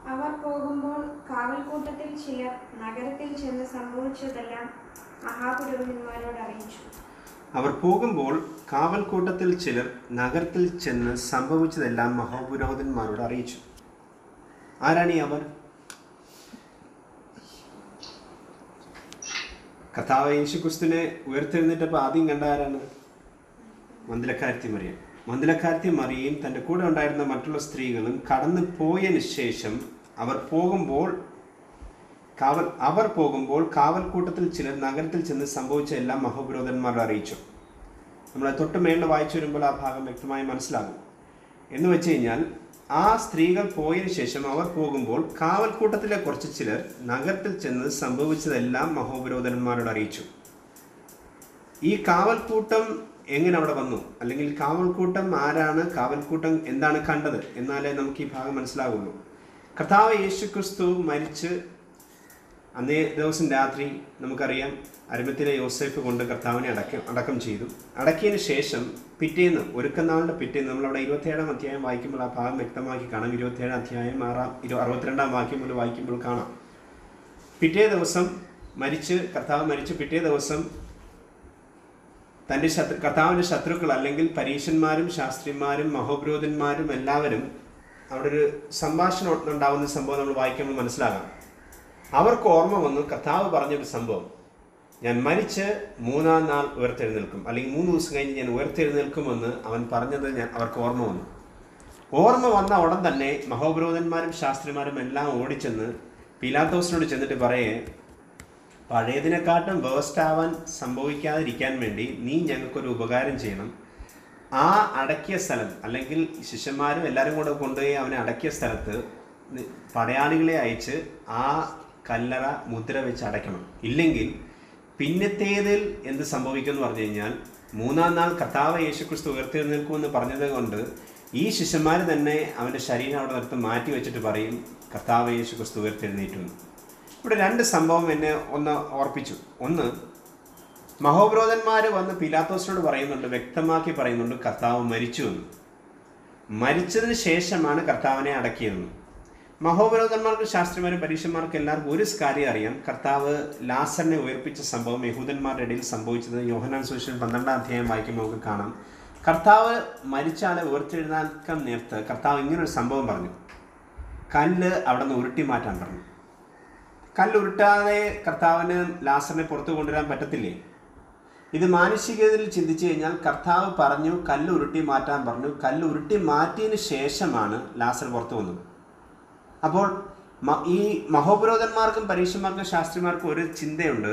അവർ പോകുമ്പോൾ കാവൽക്കൂട്ടത്തിൽ ചിലർ നഗരത്തിൽ ചെന്ന് സംഭവിച്ചതെല്ലാം മഹാപുരോഹിതന്മാരോട് അറിയിച്ചു. അവർ പോകുമ്പോൾ കാവൽക്കൂട്ടത്തിൽ ചിലർ നഗരത്തിൽ ചെന്ന് സംഭവിച്ചതെല്ലാം മഹാപുരോഹിതന്മാരോട് അറിയിച്ചു. ആരാണ് ഈ അവർ കഥാവ് യേശുക്രിസ്തുവിനെ ഉയർത്തെഴുന്നേറ്റപ്പോൾ ആദ്യം കണ്ട ആരാണ്? മന്ദിരക്കാരത്തി മറിയം. മന്ദിരക്കാരത്തി മറിയയും തന്റെ കൂടെ ഉണ്ടായിരുന്ന മറ്റുള്ള സ്ത്രീകളും കടന്നു പോയതിനു ശേഷം അവർ പോകുമ്പോൾ കാവൽ അവർ പോകുമ്പോൾ കാവൽക്കൂട്ടത്തിൽ ചിലർ നഗരത്തിൽ ചെന്ന് സംഭവിച്ച എല്ലാം മഹാപുരോധന്മാർ അറിയിച്ചു. നമ്മൾ തൊട്ട് മേളിൽ വായിച്ചു വരുമ്പോൾ ആ ഭാഗം വ്യക്തമായി മനസ്സിലാകും. എന്ന് വെച്ച് കഴിഞ്ഞാൽ ആ സ്ത്രീകൾ പോയതിനു ശേഷം അവർ പോകുമ്പോൾ കാവൽക്കൂട്ടത്തിലെ കുറച്ച് ചിലർ നഗരത്തിൽ ചെന്ന് സംഭവിച്ചതെല്ലാം മഹോപുരോധനന്മാരോട് അറിയിച്ചു. ഈ കാവൽക്കൂട്ടം എങ്ങനെ അവിടെ വന്നു? അല്ലെങ്കിൽ കാവൽക്കൂട്ടം ആരാണ്? കാവൽക്കൂട്ടം എന്താണ് കണ്ടത്? എന്നാലേ നമുക്ക് ഈ ഭാഗം മനസ്സിലാവുള്ളൂ. കർത്താവ് യേശു ക്രിസ്തു മരിച്ച് അന്നേ ദിവസം രാത്രി നമുക്കറിയാം അരമത്തിലെ യോസേഫ് കൊണ്ട് കർത്താവിനെ അടക്കം അടക്കം ചെയ്തു. അടക്കിയതിന് ശേഷം പിറ്റേന്ന് ഒരുക്കനാളിന്റെ പിറ്റേന്ന് നമ്മളവിടെ ഇരുപത്തിയേഴാം അധ്യായം വായിക്കുമ്പോൾ ആ ഭാഗം വ്യക്തമാക്കി കാണാം. ഇരുപത്തിയേഴാം അധ്യായം ആറാം ഇരു അറുപത്തിരണ്ടാം വാക്യം മുതൽ വായിക്കുമ്പോൾ കാണാം. പിറ്റേ ദിവസം മരിച്ച് കർത്താവ് മരിച്ച് പിറ്റേ ദിവസം തന്റെ ശത്രു കർത്താവിന്റെ ശത്രുക്കൾ അല്ലെങ്കിൽ പരീശന്മാരും ശാസ്ത്രിമാരും മഹോപുരോധന്മാരും എല്ലാവരും അവിടെ ഒരു സംഭാഷണം ഉണ്ടാകുന്ന സംഭവം നമ്മൾ വായിക്കുമ്പോൾ മനസ്സിലാകാം. അവർക്ക് ഓർമ്മ വന്നു കർത്താവ് പറഞ്ഞൊരു സംഭവം. ഞാൻ മരിച്ച് മൂന്നാം നാൾ ഉയർത്തെഴുന്നേൽക്കും. അല്ലെങ്കിൽ മൂന്ന് ദിവസം കഴിഞ്ഞ് ഞാൻ ഉയർത്തെഴുന്നേൽക്കുമെന്ന് അവൻ പറഞ്ഞത് ഞാൻ അവർക്ക് ഓർമ്മ വന്നു. ഓർമ്മ വന്ന ഉടൻ തന്നെ മഹോപുരോധന്മാരും ശാസ്ത്രിമാരും എല്ലാം ഓടിച്ചെന്ന് പീലാത്തോസിനോട് ചെന്നിട്ട് പറയേ പഴയതിനെക്കാട്ടും വേസ്റ്റ് ആവാൻ സംഭവിക്കാതിരിക്കാൻ വേണ്ടി നീ ഞങ്ങൾക്കൊരു ഉപകാരം ചെയ്യണം. ആ അടക്കിയ സ്ഥലം അല്ലെങ്കിൽ ശിഷ്യന്മാരും എല്ലാവരും കൂടെ കൊണ്ടുപോയി അവനെ അടക്കിയ സ്ഥലത്ത് പടയാളികളെ അയച്ച് ആ കല്ലറ മുദ്ര വെച്ച് അടയ്ക്കണം. ഇല്ലെങ്കിൽ പിന്നത്തേതിൽ എന്ത് സംഭവിക്കും എന്ന് പറഞ്ഞു കഴിഞ്ഞാൽ മൂന്നാം നാൾ കർത്താവ് യേശുക്രിസ്തു ഉയർത്തെഴുന്നേൽക്കുമെന്ന് പറഞ്ഞത് കൊണ്ട് ഈ ശിഷ്യന്മാർ തന്നെ അവന്റെ ശരീരം അവിടെ നിർത്തി മാറ്റി വെച്ചിട്ട് പറയും കർത്താവ് യേശുക്രിസ്തു ഉയർത്തെഴുന്നേറ്റു. ഇവിടെ രണ്ട് സംഭവം എന്നെ ഒന്ന് ഓർപ്പിച്ചു. ഒന്ന് മഹോബ്രോധന്മാർ വന്ന് പിലാത്തോസിനോട് പറയുന്നുണ്ട് വ്യക്തമാക്കി പറയുന്നുണ്ട് കർത്താവ് മരിച്ചു എന്ന്. മരിച്ചതിന് ശേഷമാണ് കർത്താവിനെ അടക്കിയതെന്ന്. മഹോപരോധന്മാർക്ക് ശാസ്ത്രിമാരും പരീക്ഷന്മാർക്കും എല്ലാവർക്കും ഒരു കാര്യം അറിയാം. കർത്താവ് ലാസറിനെ ഉയർപ്പിച്ച സംഭവം യഹൂദന്മാരുടെ ഇടയിൽ സംഭവിച്ചത് യോഹനാൻ സുവിശേഷം പന്ത്രണ്ടാം അധ്യായം വായിക്കുമ്പോൾ നമുക്ക് കാണാം. കർത്താവ് മരിച്ചാലെ ഉയർത്തെഴുന്നേൽക്കാൻ നേരത്ത് കർത്താവ് ഇങ്ങനൊരു സംഭവം പറഞ്ഞു. കല്ല് അവിടെ നിന്ന് ഉരുട്ടി മാറ്റാൻ പറഞ്ഞു. കല്ല് ഉരുട്ടാതെ കർത്താവിന് ലാസറിനെ പുറത്തു കൊണ്ടുവരാൻ പറ്റത്തില്ലേ? ഇത് മാനുഷികതയിൽ ചിന്തിച്ചു കഴിഞ്ഞാൽ കർത്താവ് പറഞ്ഞു കല്ല് ഉരുട്ടി മാറ്റാൻ പറഞ്ഞു. കല്ല് ഉരുട്ടി മാറ്റിയതിന് ശേഷമാണ് ലാസർ പുറത്തു വന്നത്. അപ്പോൾ ഈ മഹോപുരോധന്മാർക്കും പരീക്ഷന്മാർക്കും ശാസ്ത്രിമാർക്കും ഒരു ചിന്തയുണ്ട്.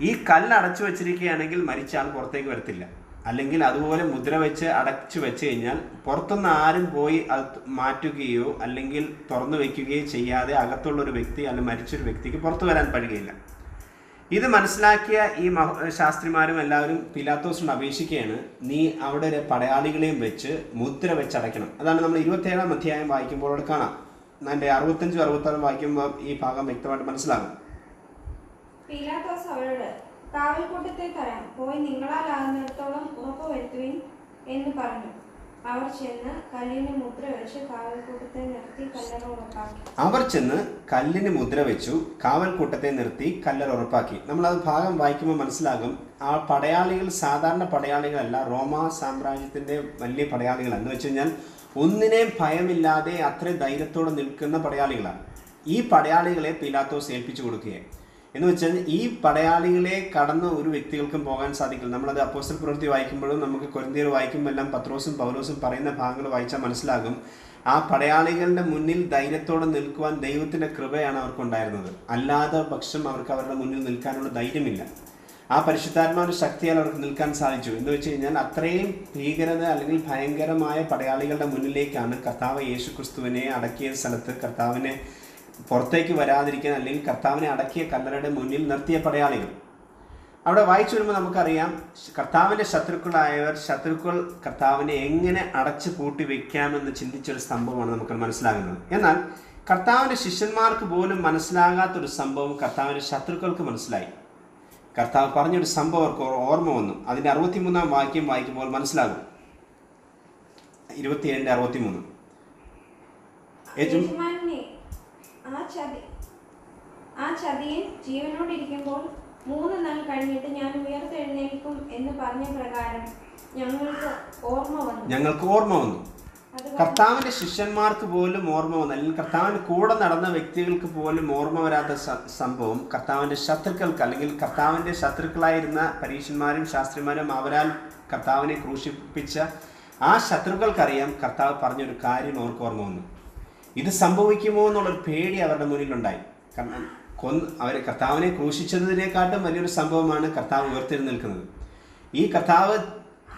ഈ കല്ല് അടച്ചു വെച്ചിരിക്കുകയാണെങ്കിൽ മരിച്ച ആൾ പുറത്തേക്ക് വരത്തില്ല. അല്ലെങ്കിൽ അതുപോലെ മുദ്ര വെച്ച് അടച്ചു വെച്ച് കഴിഞ്ഞാൽ പുറത്തുനിന്ന് ആരും പോയി അത് മാറ്റുകയോ അല്ലെങ്കിൽ തുറന്നു വയ്ക്കുകയോ ചെയ്യാതെ അകത്തുള്ള ഒരു വ്യക്തി അല്ലെങ്കിൽ മരിച്ചൊരു വ്യക്തിക്ക് പുറത്തു വരാൻ പഴുകയില്ല ഇത് മനസ്സിലാക്കിയ ഈ ശാസ്ത്രിമാരും എല്ലാവരും പിലാത്തോസിനോട് അപേക്ഷിക്കുകയാണ് നീ അവിടെ പടയാളികളെയും വെച്ച് മുദ്ര വെച്ച് അടയ്ക്കണം അതാണ് നമ്മൾ ഇരുപത്തേഴാം അധ്യായം വായിക്കുമ്പോൾ കാണാം. എന്റെ അറുപത്തഞ്ചും അറുപത്താറും വായിക്കുമ്പോൾ ഈ ഭാഗം വ്യക്തമായിട്ട് മനസ്സിലാകും. പീലാത്തോസ് അവരോട് കാവൽക്കൂട്ടത്തെ തരാം പോയി നിങ്ങളാലാകുന്നിടത്തോളം എന്ന് പറഞ്ഞു. അവർ ചെന്ന് കല്ലിന് മുദ്ര വെച്ച് കാവൽക്കൂട്ടത്തെ നിർത്തി കല്ലറ ഉറപ്പാക്കി. അവർ ചെന്ന് കല്ലിന് മുദ്ര വെച്ചു കാവൽക്കൂട്ടത്തെ നിർത്തി കല്ലർ ഉറപ്പാക്കി. നമ്മളത് ഭാഗം വായിക്കുമ്പോൾ മനസ്സിലാകും. ആ പടയാളികൾ സാധാരണ പടയാളികളല്ല റോമ സാമ്രാജ്യത്തിന്റെ വലിയ പടയാളികളാണ്. എന്ന് വെച്ച് കഴിഞ്ഞാൽ ഒന്നിനെയും ഭയമില്ലാതെ അത്ര ധൈര്യത്തോടെ നിൽക്കുന്ന പടയാളികളാണ്. ഈ പടയാളികളെ പിലാത്തോസ് ഏൽപ്പിച്ചു കൊടുക്കുകയാണ്. എന്ന് വെച്ചാൽ ഈ പടയാളികളെ കടന്ന് ഒരു വ്യക്തികൾക്കും പോകാൻ സാധിക്കില്ല. നമ്മളത് അപ്പോസ്റ്റൽ പ്രവൃത്തി വായിക്കുമ്പോഴും നമുക്ക് കൊരിന്തിയർ വായിക്കുമ്പോൾ എല്ലാം പത്രോസും പൗലോസും പറയുന്ന ഭാഗങ്ങൾ വായിച്ചാൽ മനസ്സിലാകും. ആ പടയാളികളുടെ മുന്നിൽ ധൈര്യത്തോടെ നിൽക്കുവാൻ ദൈവത്തിന്റെ കൃപയാണ് അവർക്കുണ്ടായിരുന്നത്. അല്ലാതെ പക്ഷം അവർക്ക് അവരുടെ മുന്നിൽ നിൽക്കാനുള്ള ധൈര്യമില്ല. ആ പരിശുദ്ധാത്മാവിന് ശക്തിയാൽ അവർക്ക് നിൽക്കാൻ സാധിച്ചു. എന്ന് വെച്ച് കഴിഞ്ഞാൽ അത്രയും ഭീകരത അല്ലെങ്കിൽ ഭയങ്കരമായ പടയാളികളുടെ മുന്നിലേക്കാണ് കർത്താവ് യേശു ക്രിസ്തുവിനെ അടക്കിയ സ്ഥലത്ത് കർത്താവിനെ പുറത്തേക്ക് വരാതിരിക്കാൻ അല്ലെങ്കിൽ കർത്താവിനെ അടക്കിയ കല്ലറയുടെ മുന്നിൽ നിർത്തിയ പടയാളികൾ. അവിടെ വായിച്ചു വരുമ്പോൾ നമുക്കറിയാം കർത്താവിന്റെ ശത്രുക്കളായവർ ശത്രുക്കൾ കർത്താവിനെ എങ്ങനെ അടച്ചു പൂട്ടി വെക്കാമെന്ന് ചിന്തിച്ചൊരു സംഭവമാണ് നമുക്ക് മനസ്സിലാകുന്നത്. എന്നാൽ കർത്താവിന്റെ ശിഷ്യന്മാർക്ക് പോലും മനസ്സിലാകാത്തൊരു സംഭവം കർത്താവിന്റെ ശത്രുക്കൾക്ക് മനസ്സിലായി. കർത്താവ് പറഞ്ഞൊരു സംഭവം അവർക്ക് ഓർ- ഓർമ്മ വന്നു. അതിന്റെ അറുപത്തിമൂന്നാം വാക്യം വായിക്കുമ്പോൾ മനസ്സിലാകും. ഇരുപത്തിയേഴിന്റെ അറുപത്തിമൂന്ന്. ആ ചതി ആ ചതിയിൽ ജീവനോടിരിക്കുമ്പോൾ മൂന്ന് നാൾ കഴിഞ്ഞിട്ട് ഞാൻ ഉയർത്തെഴുന്നേൽക്കും എന്ന് പറഞ്ഞ പ്രകാരം ഞങ്ങൾക്ക് ഓർമ്മ വന്നു. ഞങ്ങൾക്ക് ഓർമ്മ വന്നു. കർത്താവിന്റെ ശിഷ്യന്മാർക്ക് പോലും ഓർമ്മ വന്ന അല്ലെങ്കിൽ കർത്താവിന്റെ കൂടെ നടന്ന വ്യക്തികൾക്ക് പോലും ഓർമ്മ വരാത്ത സംഭവം കർത്താവിന്റെ ശത്രുക്കൾക്ക് അല്ലെങ്കിൽ കർത്താവിന്റെ ശത്രുക്കളായിരുന്ന പരീക്ഷന്മാരും ശാസ്ത്രിമാരും അവരാൽ കർത്താവിനെ ക്രൂശിപ്പിച്ച ആ ശത്രുക്കൾക്കറിയാം കർത്താവ് പറഞ്ഞൊരു കാര്യം അവർക്ക് ഓർമ്മ വന്നു. ഇത് സംഭവിക്കുമോ എന്നുള്ളൊരു പേടി അവരുടെ മുന്നിലുണ്ടായി. കാരണം കൊന്ന് അവർ കർത്താവിനെ ക്രൂശിച്ചതിനെക്കാട്ടും വലിയൊരു സംഭവമാണ് കർത്താവ് ഉയർത്തിരുന്നിൽക്കുന്നത് ഈ കർത്താവ്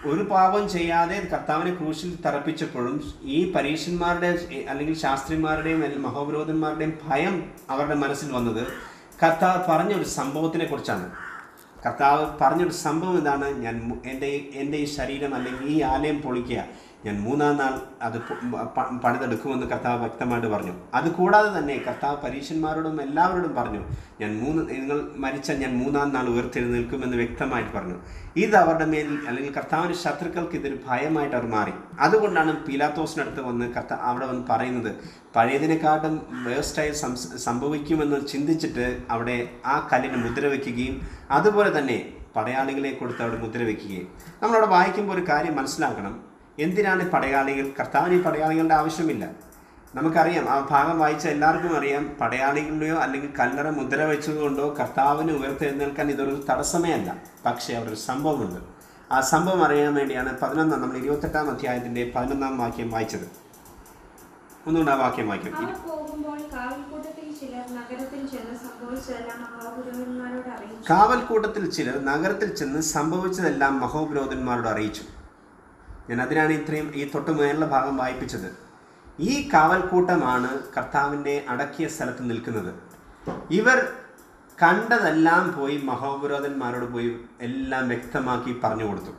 ഒരു പാപം ചെയ്യാതെ കർത്താവിനെ ക്രൂശിൽ തറപ്പിച്ചപ്പോഴും ഈ പരീക്ഷന്മാരുടെ അല്ലെങ്കിൽ ശാസ്ത്രിമാരുടെയും അല്ലെങ്കിൽ മഹോപുരോധന്മാരുടെയും ഭയം അവരുടെ മനസ്സിൽ വന്നത് കർത്താവ് പറഞ്ഞൊരു സംഭവത്തിനെ കുറിച്ചാണ്. കർത്താവ് പറഞ്ഞൊരു സംഭവം എന്താണ്? ഞാൻ എന്റെ എന്റെ ഈ ശരീരം അല്ലെങ്കിൽ ഈ ആലയം പൊളിക്കുക. ഞാൻ മൂന്നാം നാൾ അത് പണിതെടുക്കുമെന്ന് കർത്താവ് വ്യക്തമായിട്ട് പറഞ്ഞു. അതുകൂടാതെ തന്നെ കർത്താവ് പരീക്ഷന്മാരോടും എല്ലാവരോടും പറഞ്ഞു ഞാൻ മൂന്ന് നിങ്ങൾ മരിച്ച ഞാൻ മൂന്നാം നാൾ ഉയർത്തെഴുന്നേൽക്കുമെന്ന് വ്യക്തമായിട്ട് പറഞ്ഞു. ഇത് അവരുടെ മേൽ അല്ലെങ്കിൽ കർത്താവിന്റെ ശത്രുക്കൾക്ക് ഇതൊരു ഭയമായിട്ട് അവർ മാറി. അതുകൊണ്ടാണ് പീലാത്തോസിനടുത്ത് വന്ന് കർത്ത അവിടെ വന്ന് പറയുന്നത് പഴയതിനെക്കാട്ടും വേസ്റ്റായി സംഭവിക്കുമെന്ന് ചിന്തിച്ചിട്ട് അവിടെ ആ കല്ലിന് മുദ്ര വയ്ക്കുകയും അതുപോലെ തന്നെ പടയാളികളെ കൊടുത്ത് അവിടെ മുദ്ര വയ്ക്കുകയും നമ്മളവിടെ വായിക്കുമ്പോൾ ഒരു കാര്യം മനസ്സിലാക്കണം. എന്തിനാണ് പടയാളികൾ കർത്താവിന് ഈ പടയാളികളുടെ ആവശ്യമില്ല? നമുക്കറിയാം ആ ഭാഗം വായിച്ച എല്ലാവർക്കും അറിയാം പടയാളികളുടെയോ അല്ലെങ്കിൽ കല്ലറ മുദ്ര വെച്ചതുകൊണ്ടോ കർത്താവിന് ഉയർത്തെഴുന്നേൽക്കാൻ ഇതൊരു തടസ്സമേ അല്ല പക്ഷേ അവിടെ ഒരു സംഭവമുണ്ട്. ആ സംഭവം അറിയാൻ വേണ്ടിയാണ് പതിനൊന്നാം നമ്മൾ ഇരുപത്തെട്ടാം അധ്യായത്തിന്റെ പതിനൊന്നാം വാക്യം വായിച്ചത്. ഒന്നുകൊണ്ട് ആ വാക്യം വായിക്കും. കാവൽക്കൂട്ടത്തിൽ ചിലർ നഗരത്തിൽ ചെന്ന് സംഭവിച്ചതെല്ലാം മഹോപുരോധന്മാരോട് അറിയിച്ചു. ഞാൻ അതിനാണ് ഇത്രയും ഈ തൊട്ട് മേലുള്ള ഭാഗം വായിപ്പിച്ചത്. ഈ കാവൽക്കൂട്ടമാണ് കർത്താവിന്റെ അടക്കിയ സ്ഥലത്ത് നിൽക്കുന്നത്. ഇവർ കണ്ടതെല്ലാം പോയി മഹോപുരോധന്മാരോട് പോയി എല്ലാം വ്യക്തമാക്കി പറഞ്ഞു കൊടുത്തു.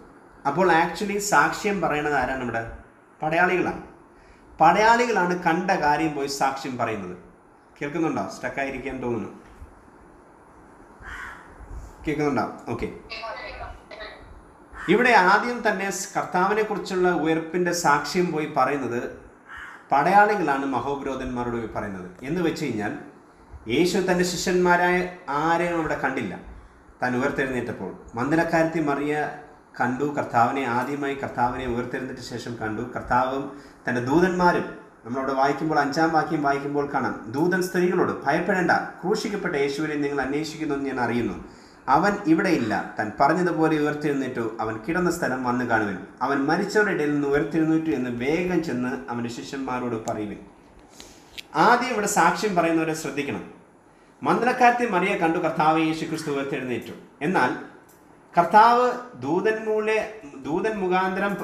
അപ്പോൾ ആക്ച്വലി സാക്ഷ്യം പറയുന്നത് ആരാണ് ഇവിടെ? പടയാളികളാണ്. പടയാളികളാണ് കണ്ട കാര്യം പോയി സാക്ഷ്യം പറയുന്നത്. കേൾക്കുന്നുണ്ടോ? സ്റ്റക്കായിരിക്കാൻ തോന്നുന്നു. കേൾക്കുന്നുണ്ടോ? ഓക്കെ ഇവിടെ ആദ്യം തന്നെ കർത്താവിനെ കുറിച്ചുള്ള ഉയർപ്പിന്റെ സാക്ഷ്യം പോയി പറയുന്നത് പടയാളികളാണ് മഹോപുരോധന്മാരോട് പറയുന്നത്. എന്ന് വെച്ച് കഴിഞ്ഞാൽ യേശു തന്റെ ശിഷ്യന്മാരായ ആരെയും അവിടെ കണ്ടില്ല. താൻ ഉയർത്തെഴുന്നേറ്റപ്പോൾ. മന്ദിരക്കാരത്തി മറിയ കണ്ടു. കർത്താവിനെ ആദ്യമായി കർത്താവിനെ ഉയർത്തെഴുന്നേറ്റ ശേഷം കണ്ടു. കർത്താവും തന്റെ ദൂതന്മാരും നമ്മളവിടെ വായിക്കുമ്പോൾ അഞ്ചാം വാക്യം വായിക്കുമ്പോൾ കാണാം. ദൂതൻ സ്ത്രീകളോട് ഭയപ്പെടേണ്ട. ക്രൂശിക്കപ്പെട്ട യേശുവിനെ നിങ്ങൾ അന്വേഷിക്കുന്നു എന്ന് ഞാൻ അറിയുന്നു. അവൻ ഇവിടെയില്ല താൻ പറഞ്ഞതുപോലെ ഉയർത്തെഴുന്നേറ്റു അവൻ കിടന്ന സ്ഥലം വന്നു കാണുവിൻ. അവൻ മരിച്ചവരുടെ ഇടയിൽ നിന്ന് ഉയർത്തെഴുന്നേറ്റു എന്ന് വേഗം ചെന്ന് അവന്റെ ശിഷ്യന്മാരോട് പറയുവിൻ. ആദ്യം ഇവിടെ സാക്ഷ്യം പറയുന്നവരെ ശ്രദ്ധിക്കണം. മന്ദനക്കാരത്തെ മറിയ കണ്ടു കർത്താവ് യേശു ക്രിസ്തു ഉയർത്തെഴുന്നേറ്റു. എന്നാൽ കർത്താവ് ദൂതൻ മൂലെ ദൂതൻ മുഖാന്തരം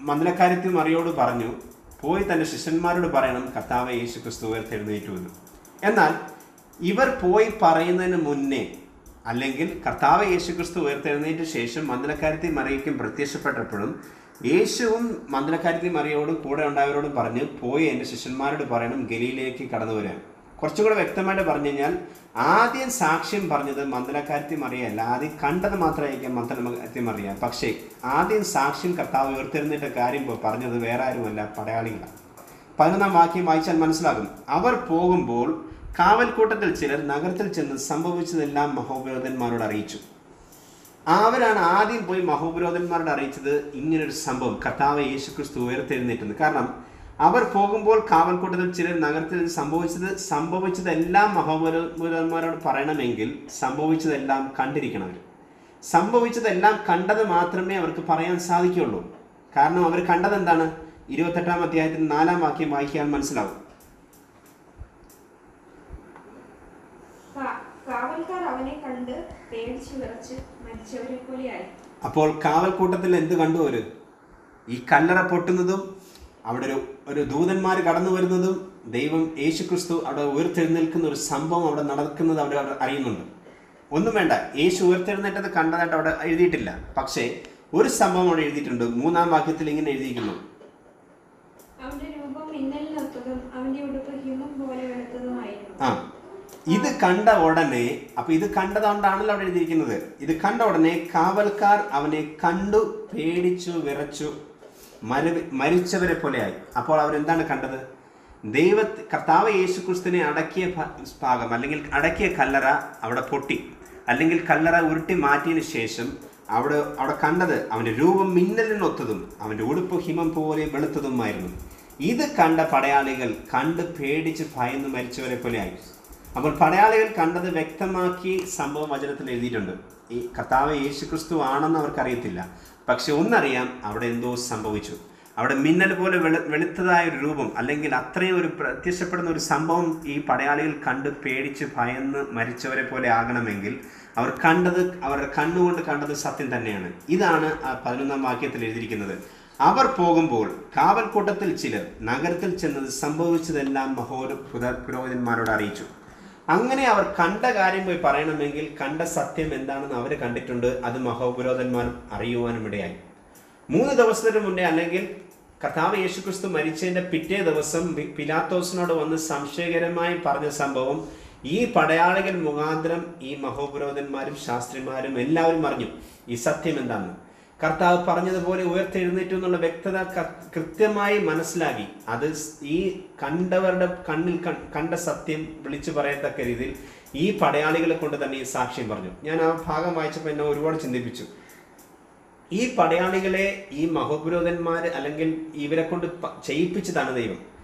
മന്ദനക്കാരത്തെ മറിയോട് പറഞ്ഞു പോയി തന്റെ ശിഷ്യന്മാരോട് പറയണം കർത്താവ് യേശു ക്രിസ്തു ഉയർത്തെഴുന്നേറ്റു എന്ന്. എന്നാൽ ഇവർ പോയി പറയുന്നതിന് മുന്നേ അല്ലെങ്കിൽ കർത്താവ് യേശു ക്രിസ്തു ഉയർത്തെഴുന്നേറ്റ ശേഷം മന്ദനക്കാരത്തെ മറിയയ്ക്കും പ്രത്യക്ഷപ്പെട്ടപ്പോഴും യേശുവും മന്ദനക്കാരത്തെ മറിയോടും കൂടെ ഉണ്ടായവരോടും പറഞ്ഞ് പോയി എന്റെ ശിഷ്യന്മാരോട് പറയണം ഗലിയിലേക്ക് കടന്നു വരാൻ. കുറച്ചും കൂടെ വ്യക്തമായിട്ട് പറഞ്ഞു കഴിഞ്ഞാൽ ആദ്യം സാക്ഷ്യം പറഞ്ഞത് മന്ദനക്കാരത്തി മറിയല്ല ആദ്യം കണ്ടത് മാത്രമായിരിക്കാം മന്ദനക്കാരത്തി മറിയ. പക്ഷേ ആദ്യം സാക്ഷ്യം കർത്താവ് ഉയർത്തെഴുന്നേറ്റ കാര്യം പറഞ്ഞത് വേറെ ആരുമല്ല പടയാളികളാണ്. പതിനൊന്നാം വാക്യം വായിച്ചാൽ മനസ്സിലാകും. അവർ പോകുമ്പോൾ കാവൽക്കൂട്ടത്തിൽ ചിലർ നഗരത്തിൽ ചെന്ന് സംഭവിച്ചതെല്ലാം മഹോപുരോധന്മാരോട് അറിയിച്ചു. അവരാണ് ആദ്യം പോയി മഹോപുരോധന്മാരോട് അറിയിച്ചത് ഇങ്ങനൊരു സംഭവം കർത്താവ് യേശുക്രിസ്തു ഉയർത്തെഴുന്നേറ്റത് കാരണം അവർ പോകുമ്പോൾ കാവൽക്കൂട്ടത്തിൽ ചിലർ നഗരത്തിൽ സംഭവിച്ചത് സംഭവിച്ചതെല്ലാം മഹോപുരോധന്മാരോട് പറയണമെങ്കിൽ സംഭവിച്ചതെല്ലാം കണ്ടിരിക്കണം അവർ. സംഭവിച്ചതെല്ലാം കണ്ടത് മാത്രമേ അവർക്ക് പറയാൻ സാധിക്കുള്ളൂ കാരണം അവർ കണ്ടത് എന്താണ് ഇരുപത്തെട്ടാം അധ്യായത്തിൽ നാലാം വാക്യം വായിക്കാൻ മനസ്സിലാവും കാ- കാവൽക്കാർ അവനെ കണ്ട് പേടിച്ചു വിറച്ച് മരിച്ചവരെ പോലെയായി. അപ്പോൾ കാവൽക്കൂട്ടത്തിൽ എന്ത് കണ്ടു അവർ? ഈ കല്ലറ പൊട്ടുന്നതും അവിടെ ഒരു ഒരു ദൂതന്മാർ കടന്നു വരുന്നതും ദൈവം യേശു ക്രിസ്തു അവിടെ ഉയർത്തെഴുന്നേൽക്കുന്ന ഒരു സംഭവം അവിടെ നടക്കുന്നത് അവിടെ അവർ അറിയുന്നുണ്ട്. ഒന്നും വേണ്ട. യേശു ഉയർത്തെഴുന്നേറ്റത് കണ്ടതായിട്ട് അവിടെ എഴുതിയിട്ടില്ല. പക്ഷേ ഒരു സംഭവം അവിടെ എഴുതിയിട്ടുണ്ട്. മൂന്നാം വാക്യത്തിൽ ഇങ്ങനെ എഴുതിയിരിക്കുന്നു. അവന്റെ രൂപം മിന്നലിനൊത്തതും അവന്റെ ഉടുപ്പ് ഹിമം പോലെ വെളുത്തതുമായിരുന്നു. ആ. ഇത് കണ്ട ഉടനെ അപ്പൊ ഇത് കണ്ടതുകൊണ്ടാണല്ലോ അവിടെ എഴുതിയിരിക്കുന്നത്. ഇത് കണ്ട ഉടനെ കാവൽക്കാർ അവനെ കണ്ടു പേടിച്ചു വിറച്ചു മരു മരിച്ചവരെ പോലെയായി. അപ്പോൾ അവരെന്താണ് കണ്ടത്? ദൈവ കർത്താവ് യേശു ക്രിസ്തുവിനെ അടക്കിയ ഭാഗം അല്ലെങ്കിൽ അടക്കിയ കല്ലറ അവിടെ പൊട്ടി. അല്ലെങ്കിൽ കല്ലറ ഉരുട്ടി മാറ്റിയതിനു ശേഷം അവിടെ അവിടെ കണ്ടത് അവന്റെ രൂപം മിന്നലിനൊത്തതും അവന്റെ ഉടുപ്പ് ഹിമം പോലെ വെളുത്തതുമായിരുന്നു. ഇത് കണ്ട പടയാളികൾ കണ്ട് പേടിച്ച് ഭയന്ന് മരിച്ചവരെ പോലെയായി. അപ്പോൾ പടയാളികൾ കണ്ടത് വ്യക്തമാക്കി സംഭവം വചനത്തിൽ എഴുതിയിട്ടുണ്ട്. ഈ കർത്താവ് യേശു ക്രിസ്തു ആണെന്ന് അവർക്കറിയത്തില്ല. പക്ഷെ ഒന്നറിയാം അവിടെ എന്തോ സംഭവിച്ചു. അവിടെ മിന്നൽ പോലെ വെളു വെളുത്തതായ ഒരു രൂപം അല്ലെങ്കിൽ അത്രയും ഒരു പ്രത്യക്ഷപ്പെടുന്ന ഒരു സംഭവം ഈ പടയാളികൾ കണ്ട് പേടിച്ച് ഭയന്ന് മരിച്ചവരെ പോലെ ആകണമെങ്കിൽ അവർ കണ്ടത് അവരുടെ കണ്ണുകൊണ്ട് കണ്ടത് സത്യം തന്നെയാണ്. ഇതാണ് ആ പതിനൊന്നാം വാക്യത്തിൽ എഴുതിയിരിക്കുന്നത്. അവർ പോകുമ്പോൾ കാവൽക്കൂട്ടത്തിൽ ചിലർ നഗരത്തിൽ ചെന്നത് സംഭവിച്ചതെല്ലാം മഹോര പുര- പുരോഹിതന്മാരോട് അറിയിച്ചു. അങ്ങനെ അവർ കണ്ട കാര്യം പോയി പറയണമെങ്കിൽ കണ്ട സത്യം എന്താണെന്ന് അവർ കണ്ടിട്ടുണ്ട്. അത് മഹോപുരോധന്മാർ അറിയുവാനും ഇടയായി. മൂന്ന് ദിവസത്തിന് മുന്നേ അല്ലെങ്കിൽ കർത്താവ് യേശുക്രിസ്തു മരിച്ചതിന്റെ പിറ്റേ ദിവസം പിലാത്തോസിനോട് വന്ന് സംശയകരമായി പറഞ്ഞ സംഭവം ഈ പടയാളികൾ മുഖാന്തരം ഈ മഹോപുരോധന്മാരും ശാസ്ത്രിമാരും എല്ലാവരും അറിഞ്ഞു ഈ സത്യം എന്താണെന്ന്. കർത്താവ് പറഞ്ഞതുപോലെ ഉയർത്തെഴുന്നേറ്റു എന്നുള്ള വ്യക്തത കൃത്യമായി മനസ്സിലാക്കി. അത് ഈ കണ്ടവരുടെ കണ്ണിൽ കണ്ട സത്യം വിളിച്ചു പറയത്തക്ക രീതിയിൽ ഈ പടയാളികളെ കൊണ്ട് തന്നെ ഈ സാക്ഷ്യം പറഞ്ഞു. ഞാൻ ആ ഭാഗം വായിച്ചപ്പോൾ എന്നെ ഒരുപാട് ചിന്തിപ്പിച്ചു. ഈ പടയാളികളെ ഈ മഹോപുരോധന്മാർ അല്ലെങ്കിൽ ഇവരെ കൊണ്ട് ചെയ്യിപ്പിച്ചതാണ് ദൈവം.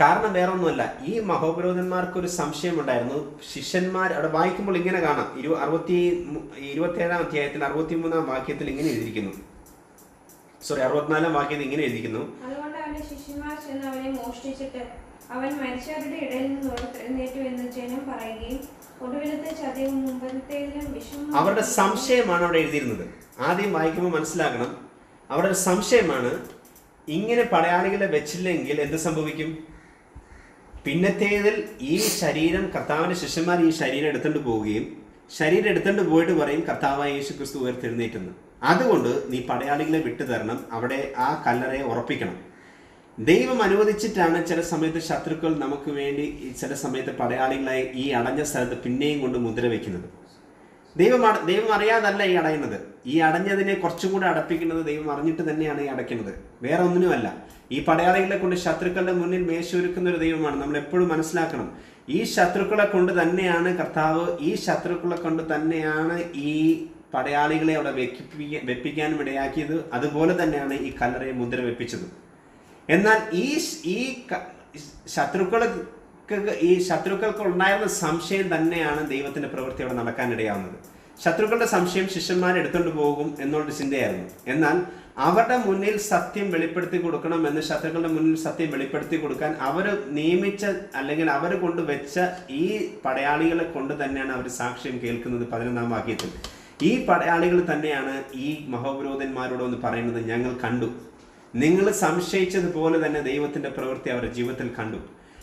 കാരണം വേറെ ഒന്നുമല്ല ഈ മഹോപുരോധന്മാർക്ക് ഒരു സംശയം ഉണ്ടായിരുന്നു ശിഷ്യന്മാർ അവിടെ വായിക്കുമ്പോൾ ഇങ്ങനെ കാണാം. ഇരു അറുപത്തി ഇരുപത്തേഴാം അധ്യായത്തിൽ അറുപത്തി മൂന്നാം വാക്യത്തിൽ ഇങ്ങനെ എഴുതിയിരിക്കുന്നു. സോറി അറുപത്തിനാലാം വാക്യത്തിൽ ഇങ്ങനെ എഴുതിയിരിക്കുന്നു. അവൻ മരിച്ചവരുടെ ഇടയിൽ നിന്ന് എന്ന് ജനം പറയുകയും അവരുടെ സംശയമാണ് അവിടെ എഴുതിയിരുന്നത്. ആദ്യം വായിക്കുമ്പോൾ മനസ്സിലാക്കണം അവരുടെ സംശയമാണ് ഇങ്ങനെ പടയാളികളെ വെച്ചില്ലെങ്കിൽ എന്ത് സംഭവിക്കും? പിന്നത്തേതിൽ ഈ ശരീരം കർത്താവിന്റെ ശിഷ്യന്മാർ ഈ ശരീരം എടുത്തുകൊണ്ട് പോവുകയും ശരീരം എടുത്തുകൊണ്ട് പോയിട്ട് പറയും കർത്താവായ യേശു ക്രിസ്തു ഉയർത്തെഴുന്നേറ്റെന്ന്. അതുകൊണ്ട് നീ പടയാളികളെ വിട്ടു തരണം അവിടെ ആ കല്ലറയെ ഉറപ്പിക്കണം. ദൈവം അനുവദിച്ചിട്ടാണ് ചില സമയത്ത് ശത്രുക്കൾ നമുക്ക് വേണ്ടി ചില സമയത്ത് പടയാളികളായി ഈ അടഞ്ഞ സ്ഥലത്ത് പിന്നെയും കൊണ്ട് മുദ്ര വയ്ക്കുന്നത് ദൈവം ദൈവം അറിയാതല്ല ഈ അടയുന്നത്. ഈ അടഞ്ഞതിനെ കുറച്ചും കൂടെ അടപ്പിക്കുന്നത് ദൈവം അറിഞ്ഞിട്ട് തന്നെയാണ് ഈ അടയ്ക്കുന്നത്. വേറെ ഒന്നിനുമല്ല. ഈ പടയാളികളെ കൊണ്ട് ശത്രുക്കളുടെ മുന്നിൽ മേശൊരുക്കുന്ന ഒരു ദൈവമാണ്. നമ്മൾ എപ്പോഴും മനസ്സിലാക്കണം ഈ ശത്രുക്കളെ കൊണ്ട് തന്നെയാണ് കർത്താവ് ഈ ശത്രുക്കളെ കൊണ്ട് തന്നെയാണ് ഈ പടയാളികളെ അവിടെ വെപ്പിക്കാനും ഇടയാക്കിയത്. അതുപോലെ തന്നെയാണ് ഈ കല്ലറയെ മുദ്ര വെപ്പിച്ചത്. എന്നാൽ ഈ ഈ ശത്രുക്കൾക്ക് ഈ ശത്രുക്കൾക്ക് ഉണ്ടായിരുന്ന സംശയം തന്നെയാണ് ദൈവത്തിന്റെ പ്രവൃത്തി അവിടെ നടക്കാനിടയാവുന്നത് ശത്രുക്കളുടെ സംശയം ശിഷ്യന്മാരെ എടുത്തുകൊണ്ട് പോകും എന്നുള്ളൊരു ചിന്തയായിരുന്നു. എന്നാൽ അവരുടെ മുന്നിൽ സത്യം വെളിപ്പെടുത്തി കൊടുക്കണം എന്ന് ശത്രുക്കളുടെ മുന്നിൽ സത്യം വെളിപ്പെടുത്തി കൊടുക്കാൻ അവർ നിയമിച്ച അല്ലെങ്കിൽ അവർ കൊണ്ടുവച്ച ഈ പടയാളികളെ കൊണ്ട് തന്നെയാണ് അവർ സാക്ഷ്യം കേൾക്കുന്നത് പതിനൊന്നാം വാക്യത്തിൽ. ഈ പടയാളികൾ തന്നെയാണ് ഈ മഹോപുരോധന്മാരോട് ഒന്ന് പറയുന്നത് ഞങ്ങൾ കണ്ടു. നിങ്ങൾ സംശയിച്ചതുപോലെ തന്നെ ദൈവത്തിന്റെ പ്രവൃത്തി അവരുടെ ജീവിതത്തിൽ കണ്ടു.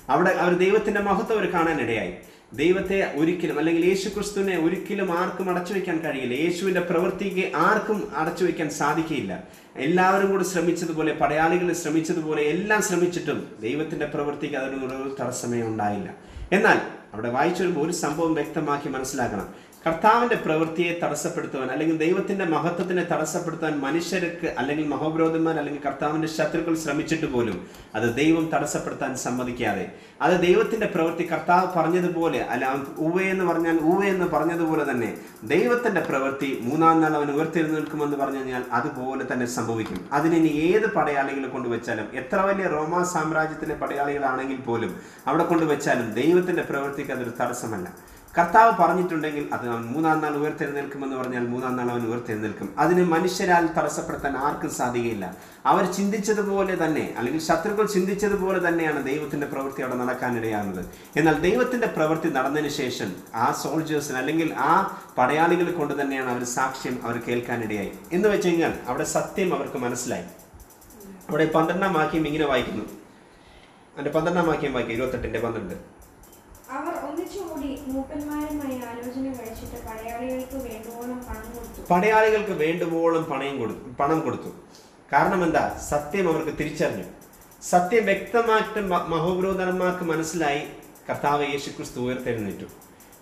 അവിടെ അവർ ദൈവത്തിന്റെ മഹത്വം അവർ കാണാനിടയായി. ദൈവത്തെ ഒരിക്കലും അല്ലെങ്കിൽ യേശു ക്രിസ്തുവിനെ ഒരിക്കലും ആർക്കും അടച്ചു വെക്കാൻ കഴിയില്ല. യേശുവിന്റെ പ്രവൃത്തിക്ക് ആർക്കും അടച്ചു വെക്കാൻ സാധിക്കില്ല എല്ലാവരും കൂടി ശ്രമിച്ചതുപോലെ പടയാളികൾ ശ്രമിച്ചതുപോലെ എല്ലാം ശ്രമിച്ചിട്ടും ദൈവത്തിന്റെ പ്രവൃത്തിക്ക് അതിനൊരു തടസ്സമേ ഉണ്ടായില്ല. എന്നാൽ അവിടെ വായിച്ചു വരുമ്പോൾ ഒരു സംഭവം വ്യക്തമാക്കി മനസ്സിലാക്കണം. കർത്താവിന്റെ പ്രവൃത്തിയെ തടസ്സപ്പെടുത്തുവാൻ അല്ലെങ്കിൽ ദൈവത്തിന്റെ മഹത്വത്തിനെ തടസ്സപ്പെടുത്താൻ മനുഷ്യർക്ക് അല്ലെങ്കിൽ മഹോപരോധന്മാർ അല്ലെങ്കിൽ കർത്താവിന്റെ ശത്രുക്കൾ ശ്രമിച്ചിട്ട് പോലും അത് ദൈവം തടസ്സപ്പെടുത്താൻ സമ്മതിക്കാതെ. അത് ദൈവത്തിന്റെ പ്രവൃത്തി കർത്താവ് പറഞ്ഞതുപോലെ അല്ല ഉവ എന്ന് പറഞ്ഞാൽ ഉവ എന്ന് പറഞ്ഞതുപോലെ തന്നെ ദൈവത്തിന്റെ പ്രവൃത്തി മൂന്നാം നാൾ അവൻ ഉയർത്തെഴുന്നേൽക്കുമെന്ന് പറഞ്ഞു കഴിഞ്ഞാൽ അതുപോലെ തന്നെ സംഭവിക്കും. അതിനിനി ഏത് പടയാളികളെ കൊണ്ടുവച്ചാലും എത്ര വലിയ റോമാ സാമ്രാജ്യത്തിലെ പടയാളികളാണെങ്കിൽ പോലും അവിടെ കൊണ്ടുവച്ചാലും ദൈവത്തിന്റെ പ്രവൃത്തിക്ക് അതൊരു തടസ്സമല്ല. കർത്താവ് പറഞ്ഞിട്ടുണ്ടെങ്കിൽ അത് അവൻ മൂന്നാം നാൾ ഉയർത്തെഴുന്നേൽക്കുമെന്ന് പറഞ്ഞാൽ മൂന്നാം നാൾ അവൻ ഉയർത്തെഴുന്നേൽക്കും. അതിന് മനുഷ്യരാൽ തടസ്സപ്പെടുത്താൻ ആർക്കും സാധിക്കില്ല അവർ ചിന്തിച്ചതുപോലെ തന്നെ അല്ലെങ്കിൽ ശത്രുക്കൾ ചിന്തിച്ചതുപോലെ തന്നെയാണ് ദൈവത്തിന്റെ പ്രവൃത്തി അവിടെ നടക്കാനിടയാകുന്നത്. എന്നാൽ ദൈവത്തിന്റെ പ്രവൃത്തി നടന്നതിന് ശേഷം ആ സോൾജേഴ്സിന് അല്ലെങ്കിൽ ആ പടയാളികളെ കൊണ്ട് തന്നെയാണ് അവർ സാക്ഷ്യം അവർ കേൾക്കാനിടയായി. എന്ന് വെച്ച് കഴിഞ്ഞാൽ അവിടെ സത്യം അവർക്ക് മനസ്സിലായി. അവിടെ പന്ത്രണ്ടാം വാക്യം ഇങ്ങനെ വായിക്കുന്നു. അതിന്റെ പന്ത്രണ്ടാം വാക്യം വായിക്കും ഇരുപത്തെട്ടിന്റെ പന്ത്രണ്ട്. പടയാളികൾക്ക് വേണ്ടുവോളം പണം കൊടുത്തു. പണയം കൊടുത്തു പണം കൊടുത്തു. കാരണം എന്താ? സത്യം അവർക്ക് തിരിച്ചറിഞ്ഞു. സത്യം വ്യക്തമായിട്ട് മഹോപുരോധനന്മാർക്ക് മനസ്സിലായി. കർത്താവ് യേശുക്രിസ്തു ഉയർത്തെഴുന്നേറ്റു.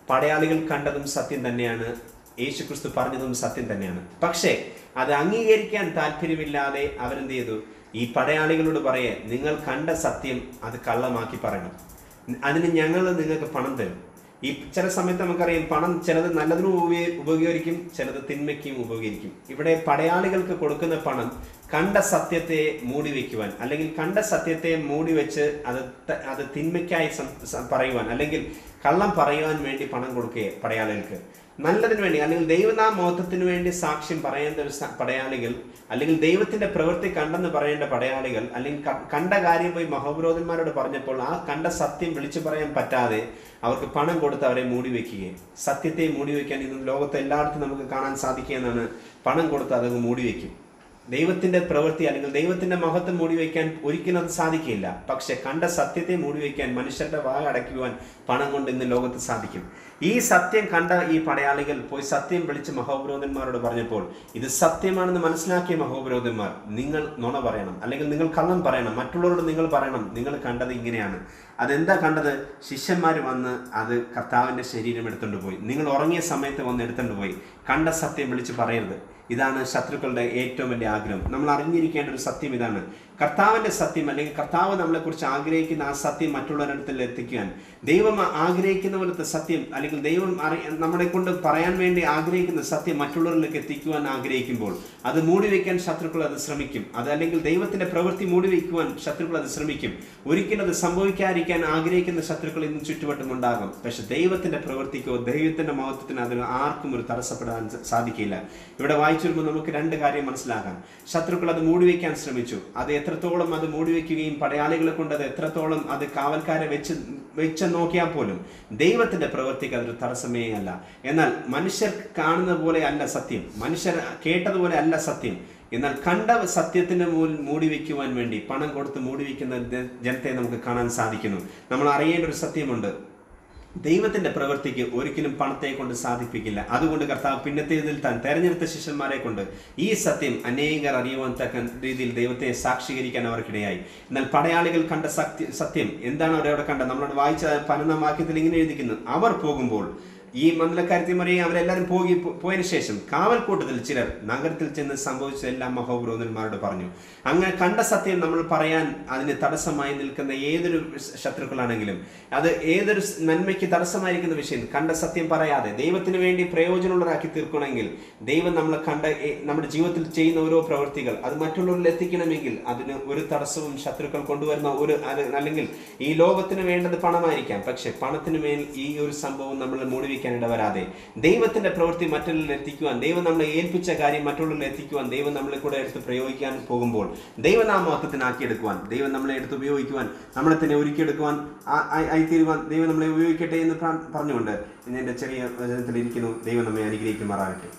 പടയാളികൾ കണ്ടതും സത്യം തന്നെയാണ്. യേശുക്രിസ്തു പറഞ്ഞതും സത്യം തന്നെയാണ്. പക്ഷേ അത് അംഗീകരിക്കാൻ താല്പര്യമില്ലാതെ അവരെന്ത് ചെയ്തു? ഈ പടയാളികളോട് പറയേ നിങ്ങൾ കണ്ട സത്യം അത് കള്ളമാക്കി പറയണം. അതിന് ഞങ്ങൾ നിങ്ങൾക്ക് പണം തരും. ഈ ചില സമയത്ത് നമുക്കറിയാം പണം ചിലത് നല്ലതിനും ഉപയോ- ഉപകരിക്കും ചിലത് തിന്മയ്ക്കും ഉപകരിക്കും. ഇവിടെ പടയാളികൾക്ക് കൊടുക്കുന്ന പണം കണ്ട സത്യത്തെ മൂടി വയ്ക്കുവാൻ അല്ലെങ്കിൽ കണ്ട സത്യത്തെ മൂടി വെച്ച് അത് അത് തിന്മയ്ക്കായി പറയുവാൻ അല്ലെങ്കിൽ കള്ളം പറയുവാൻ വേണ്ടി പണം കൊടുക്കുകയെ പടയാളികൾക്ക്. നല്ലതിന് വേണ്ടി അല്ലെങ്കിൽ ദൈവനാമോഹത്തിന് വേണ്ടി സാക്ഷ്യം പറയേണ്ട ഒരു പടയാളികൾ അല്ലെങ്കിൽ ദൈവത്തിന്റെ പ്രവൃത്തി കണ്ടെന്ന് പറയേണ്ട പടയാളികൾ അല്ലെങ്കിൽ കണ്ട കാര്യം പോയി മഹോപുരോധന്മാരോട് പറഞ്ഞപ്പോൾ ആ കണ്ട സത്യം വിളിച്ചു പറയാൻ പറ്റാതെ അവർക്ക് പണം കൊടുത്ത് അവരെ മൂടി വെക്കുകയും സത്യത്തെ മൂടി വെക്കാൻ ഇന്ന് ലോകത്തെ എല്ലായിടത്തും നമുക്ക് കാണാൻ സാധിക്കുകയെന്നാണ് പണം കൊടുത്ത് അതങ്ങ് മൂടി വെക്കും. ദൈവത്തിന്റെ പ്രവൃത്തി അല്ലെങ്കിൽ ദൈവത്തിന്റെ മഹത്വം മൂടി വയ്ക്കാൻ ഒരിക്കലും അത് സാധിക്കില്ല. പക്ഷെ കണ്ട സത്യത്തെ മൂടി വയ്ക്കാൻ മനുഷ്യരുടെ വായ അടയ്ക്കുവാൻ പണം കൊണ്ട് ഇന്ന് ലോകത്ത് സാധിക്കും. ഈ സത്യം കണ്ട ഈ പടയാളികൾ പോയി സത്യം വിളിച്ച് മഹോപുരോധന്മാരോട് പറഞ്ഞപ്പോൾ ഇത് സത്യമാണെന്ന് മനസ്സിലാക്കിയ മഹോപുരോധന്മാർ നിങ്ങൾ നുണ പറയണം അല്ലെങ്കിൽ നിങ്ങൾ കള്ളം പറയണം മറ്റുള്ളവരോട് നിങ്ങൾ പറയണം നിങ്ങൾ കണ്ടത് ഇങ്ങനെയാണ്. അതെന്താ കണ്ടത്? ശിഷ്യന്മാർ വന്ന് അത് കർത്താവിന്റെ ശരീരം എടുത്തുകൊണ്ട് പോയി. നിങ്ങൾ ഉറങ്ങിയ സമയത്ത് വന്ന് എടുത്തുകൊണ്ട് പോയി. കണ്ട സത്യം വിളിച്ച് പറയരുത്. ഇതാണ് ശത്രുക്കളുടെ ഏറ്റവും വലിയ ആഗ്രഹം. നമ്മൾ അറിഞ്ഞിരിക്കേണ്ട ഒരു സത്യം ഇതാണ്. കർത്താവിന്റെ സത്യം അല്ലെങ്കിൽ കർത്താവ് നമ്മളെക്കുറിച്ച് ആഗ്രഹിക്കുന്ന ആ സത്യം മറ്റുള്ളവരുടെ അടുത്തിൽ എത്തിക്കാൻ ദൈവം ആഗ്രഹിക്കുന്ന പോലത്തെ സത്യം അല്ലെങ്കിൽ ദൈവം അറി നമ്മളെ കൊണ്ട് പറയാൻ വേണ്ടി ആഗ്രഹിക്കുന്ന സത്യം മറ്റുള്ളവരിലേക്ക് എത്തിക്കുവാൻ ആഗ്രഹിക്കുമ്പോൾ അത് മൂടി വയ്ക്കാൻ ശത്രുക്കൾ അത് ശ്രമിക്കും. അത് അല്ലെങ്കിൽ ദൈവത്തിന്റെ പ്രവൃത്തി മൂടി വയ്ക്കുവാൻ ശത്രുക്കൾ അത് ശ്രമിക്കും. ഒരിക്കലും അത് സംഭവിക്കാതിരിക്കാൻ ആഗ്രഹിക്കുന്ന ശത്രുക്കൾ ഇന്ന് ചുറ്റുവട്ടം ഉണ്ടാകും. പക്ഷെ ദൈവത്തിന്റെ പ്രവൃത്തിക്കോ ദൈവത്തിന്റെ മഹത്വത്തിനോ അതിന് ആർക്കും ഒരു തടസ്സപ്പെടാൻ സാധിക്കില്ല. ഇവിടെ വായിച്ചു വരുമ്പോൾ നമുക്ക് രണ്ട് കാര്യം മനസ്സിലാക്കാം. ശത്രുക്കൾ അത് മൂടി വയ്ക്കാൻ ശ്രമിച്ചു. അത് എത്രത്തോളം അത് മൂടി വയ്ക്കുകയും പടയാളികളെ കൊണ്ട് അത് എത്രത്തോളം അത് കാവൽക്കാരെ വെച്ച് വെച്ച് നോക്കിയാൽ പോലും ദൈവത്തിന്റെ പ്രവൃത്തിക്ക് അതൊരു തടസ്സമേ അല്ല. എന്നാൽ മനുഷ്യർ കാണുന്ന പോലെ അല്ല സത്യം. മനുഷ്യർ കേട്ടതുപോലെ അല്ല സത്യം. എന്നാൽ കണ്ട സത്യത്തിന് മൂടി വയ്ക്കുവാൻ വേണ്ടി പണം കൊടുത്ത് മൂടി വയ്ക്കുന്ന ജനത്തെ നമുക്ക് കാണാൻ സാധിക്കുന്നു. നമ്മൾ അറിയേണ്ട ഒരു സത്യമുണ്ട്. ദൈവത്തിന്റെ പ്രവൃത്തിക്ക് ഒരിക്കലും പണത്തെ കൊണ്ട് സാധിപ്പിക്കില്ല. അതുകൊണ്ട് കർത്താവ് പിന്നത്തേതിൽ താൻ തെരഞ്ഞെടുത്ത ശിഷ്യന്മാരെ കൊണ്ട് ഈ സത്യം അനേകർ അറിയുവാൻ തക്ക രീതിയിൽ ദൈവത്തെ സാക്ഷീകരിക്കാൻ അവർക്കിടയായി. എന്നാൽ പടയാളികൾ കണ്ട സത്യ എന്താണ് അവരവിടെ കണ്ടത്? നമ്മളോട് വായിച്ച പതിനൊന്നാം വാക്യത്തിൽ ഇങ്ങനെ എഴുതിക്കുന്നു. അവർ പോകുമ്പോൾ ഈ മന്ദലക്കാരത്തി മറിയെ അവരെല്ലാവരും പോയി പോയതിനു ശേഷം കാവൽക്കൂട്ടത്തിൽ ചിലർ നഗരത്തിൽ ചെന്ന് സംഭവിച്ചതെല്ലാം മഹോപുരോധന്മാരോട് പറഞ്ഞു. അങ്ങനെ കണ്ട സത്യം നമ്മൾ പറയാൻ അതിന് തടസ്സമായി നിൽക്കുന്ന ഏതൊരു ശത്രുക്കളാണെങ്കിലും അത് ഏതൊരു നന്മയ്ക്ക് തടസ്സമായിരിക്കുന്ന വിഷയം കണ്ട സത്യം പറയാതെ ദൈവത്തിന് വേണ്ടി പ്രയോജനമുള്ളവരാക്കി തീർക്കണമെങ്കിൽ ദൈവം നമ്മൾ കണ്ട നമ്മുടെ ജീവിതത്തിൽ ചെയ്യുന്ന ഓരോ പ്രവൃത്തികൾ അത് മറ്റുള്ളവരിൽ എത്തിക്കണമെങ്കിൽ അതിന് ഒരു തടസ്സവും ശത്രുക്കൾ കൊണ്ടുവരുന്ന ഒരു അല്ലെങ്കിൽ ഈ ലോകത്തിന് വേണ്ടത് പണമായിരിക്കാം. പക്ഷെ പണത്തിന് മേൽ ഈ ഒരു സംഭവം നമ്മൾ മൂടി വയ്ക്കാൻ ഇടവരാതെ ദൈവത്തിന്റെ പ്രവൃത്തി മറ്റുള്ളവരിൽ എത്തിക്കുവാൻ ദൈവം നമ്മളെ ഏൽപ്പിച്ച കാര്യം മറ്റുള്ളവരിൽ എത്തിക്കുവാൻ ദൈവം നമ്മളെ കൂടെ എടുത്ത് പ്രയോഗിക്കാൻ പോകുമ്പോൾ ദൈവനാമത്വത്തിനാക്കിയെടുക്കുവാൻ ദൈവം നമ്മളെ എടുത്ത് ഉപയോഗിക്കുവാൻ നമ്മളെ തന്നെ ഒരുക്കിയെടുക്കുവാൻ ആയിത്തീരുവാൻ ദൈവം നമ്മളെ ഉപയോഗിക്കട്ടെ എന്ന് പറഞ്ഞുകൊണ്ട് എന്റെ ചെറിയ വചനത്തിൽ ഇരിക്കുന്നു ദൈവം നമ്മെ അനുഗ്രഹിക്കുമാറാകട്ടെ.